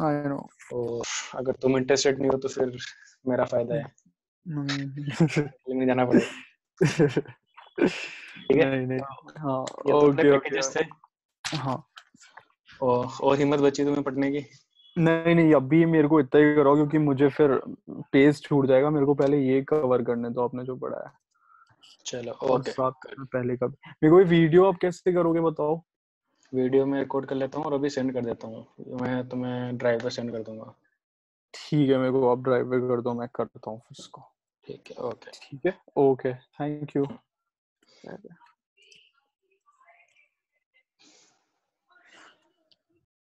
I know. और अगर तुम इंटरेस्टेड नहीं हो तो फिर मेरा फ़ायदा है। <laughs> नहीं। जाना पड़ेगा। ठीक है। नहीं नहीं। हाँ तो ओके ओके हाँ। और और हिम्मत बची तुम्हें पढ़ने की? नहीं नहीं अभी मेरे को इतना ही करो क्योंकि मुझे फिर पेज छूट जाएगा। मेरे को पहले ये कवर करने दो आपने जो पढ़ा है। चलो और ओके में पहले का भी। मेरे को ये वीडियो आप कैसे करोगे बताओ? वीडियो में रिकॉर्ड कर लेता हूँ और अभी सेंड कर देता हूँ। मैं तुम्हें ड्राइव पर सेंड कर दूँगा। ठीक है मेरे को आप ड्राइव कर दो मैं करता हूँ फिर इसको ठीक है ओके। ठीक है ओके थैंक यू।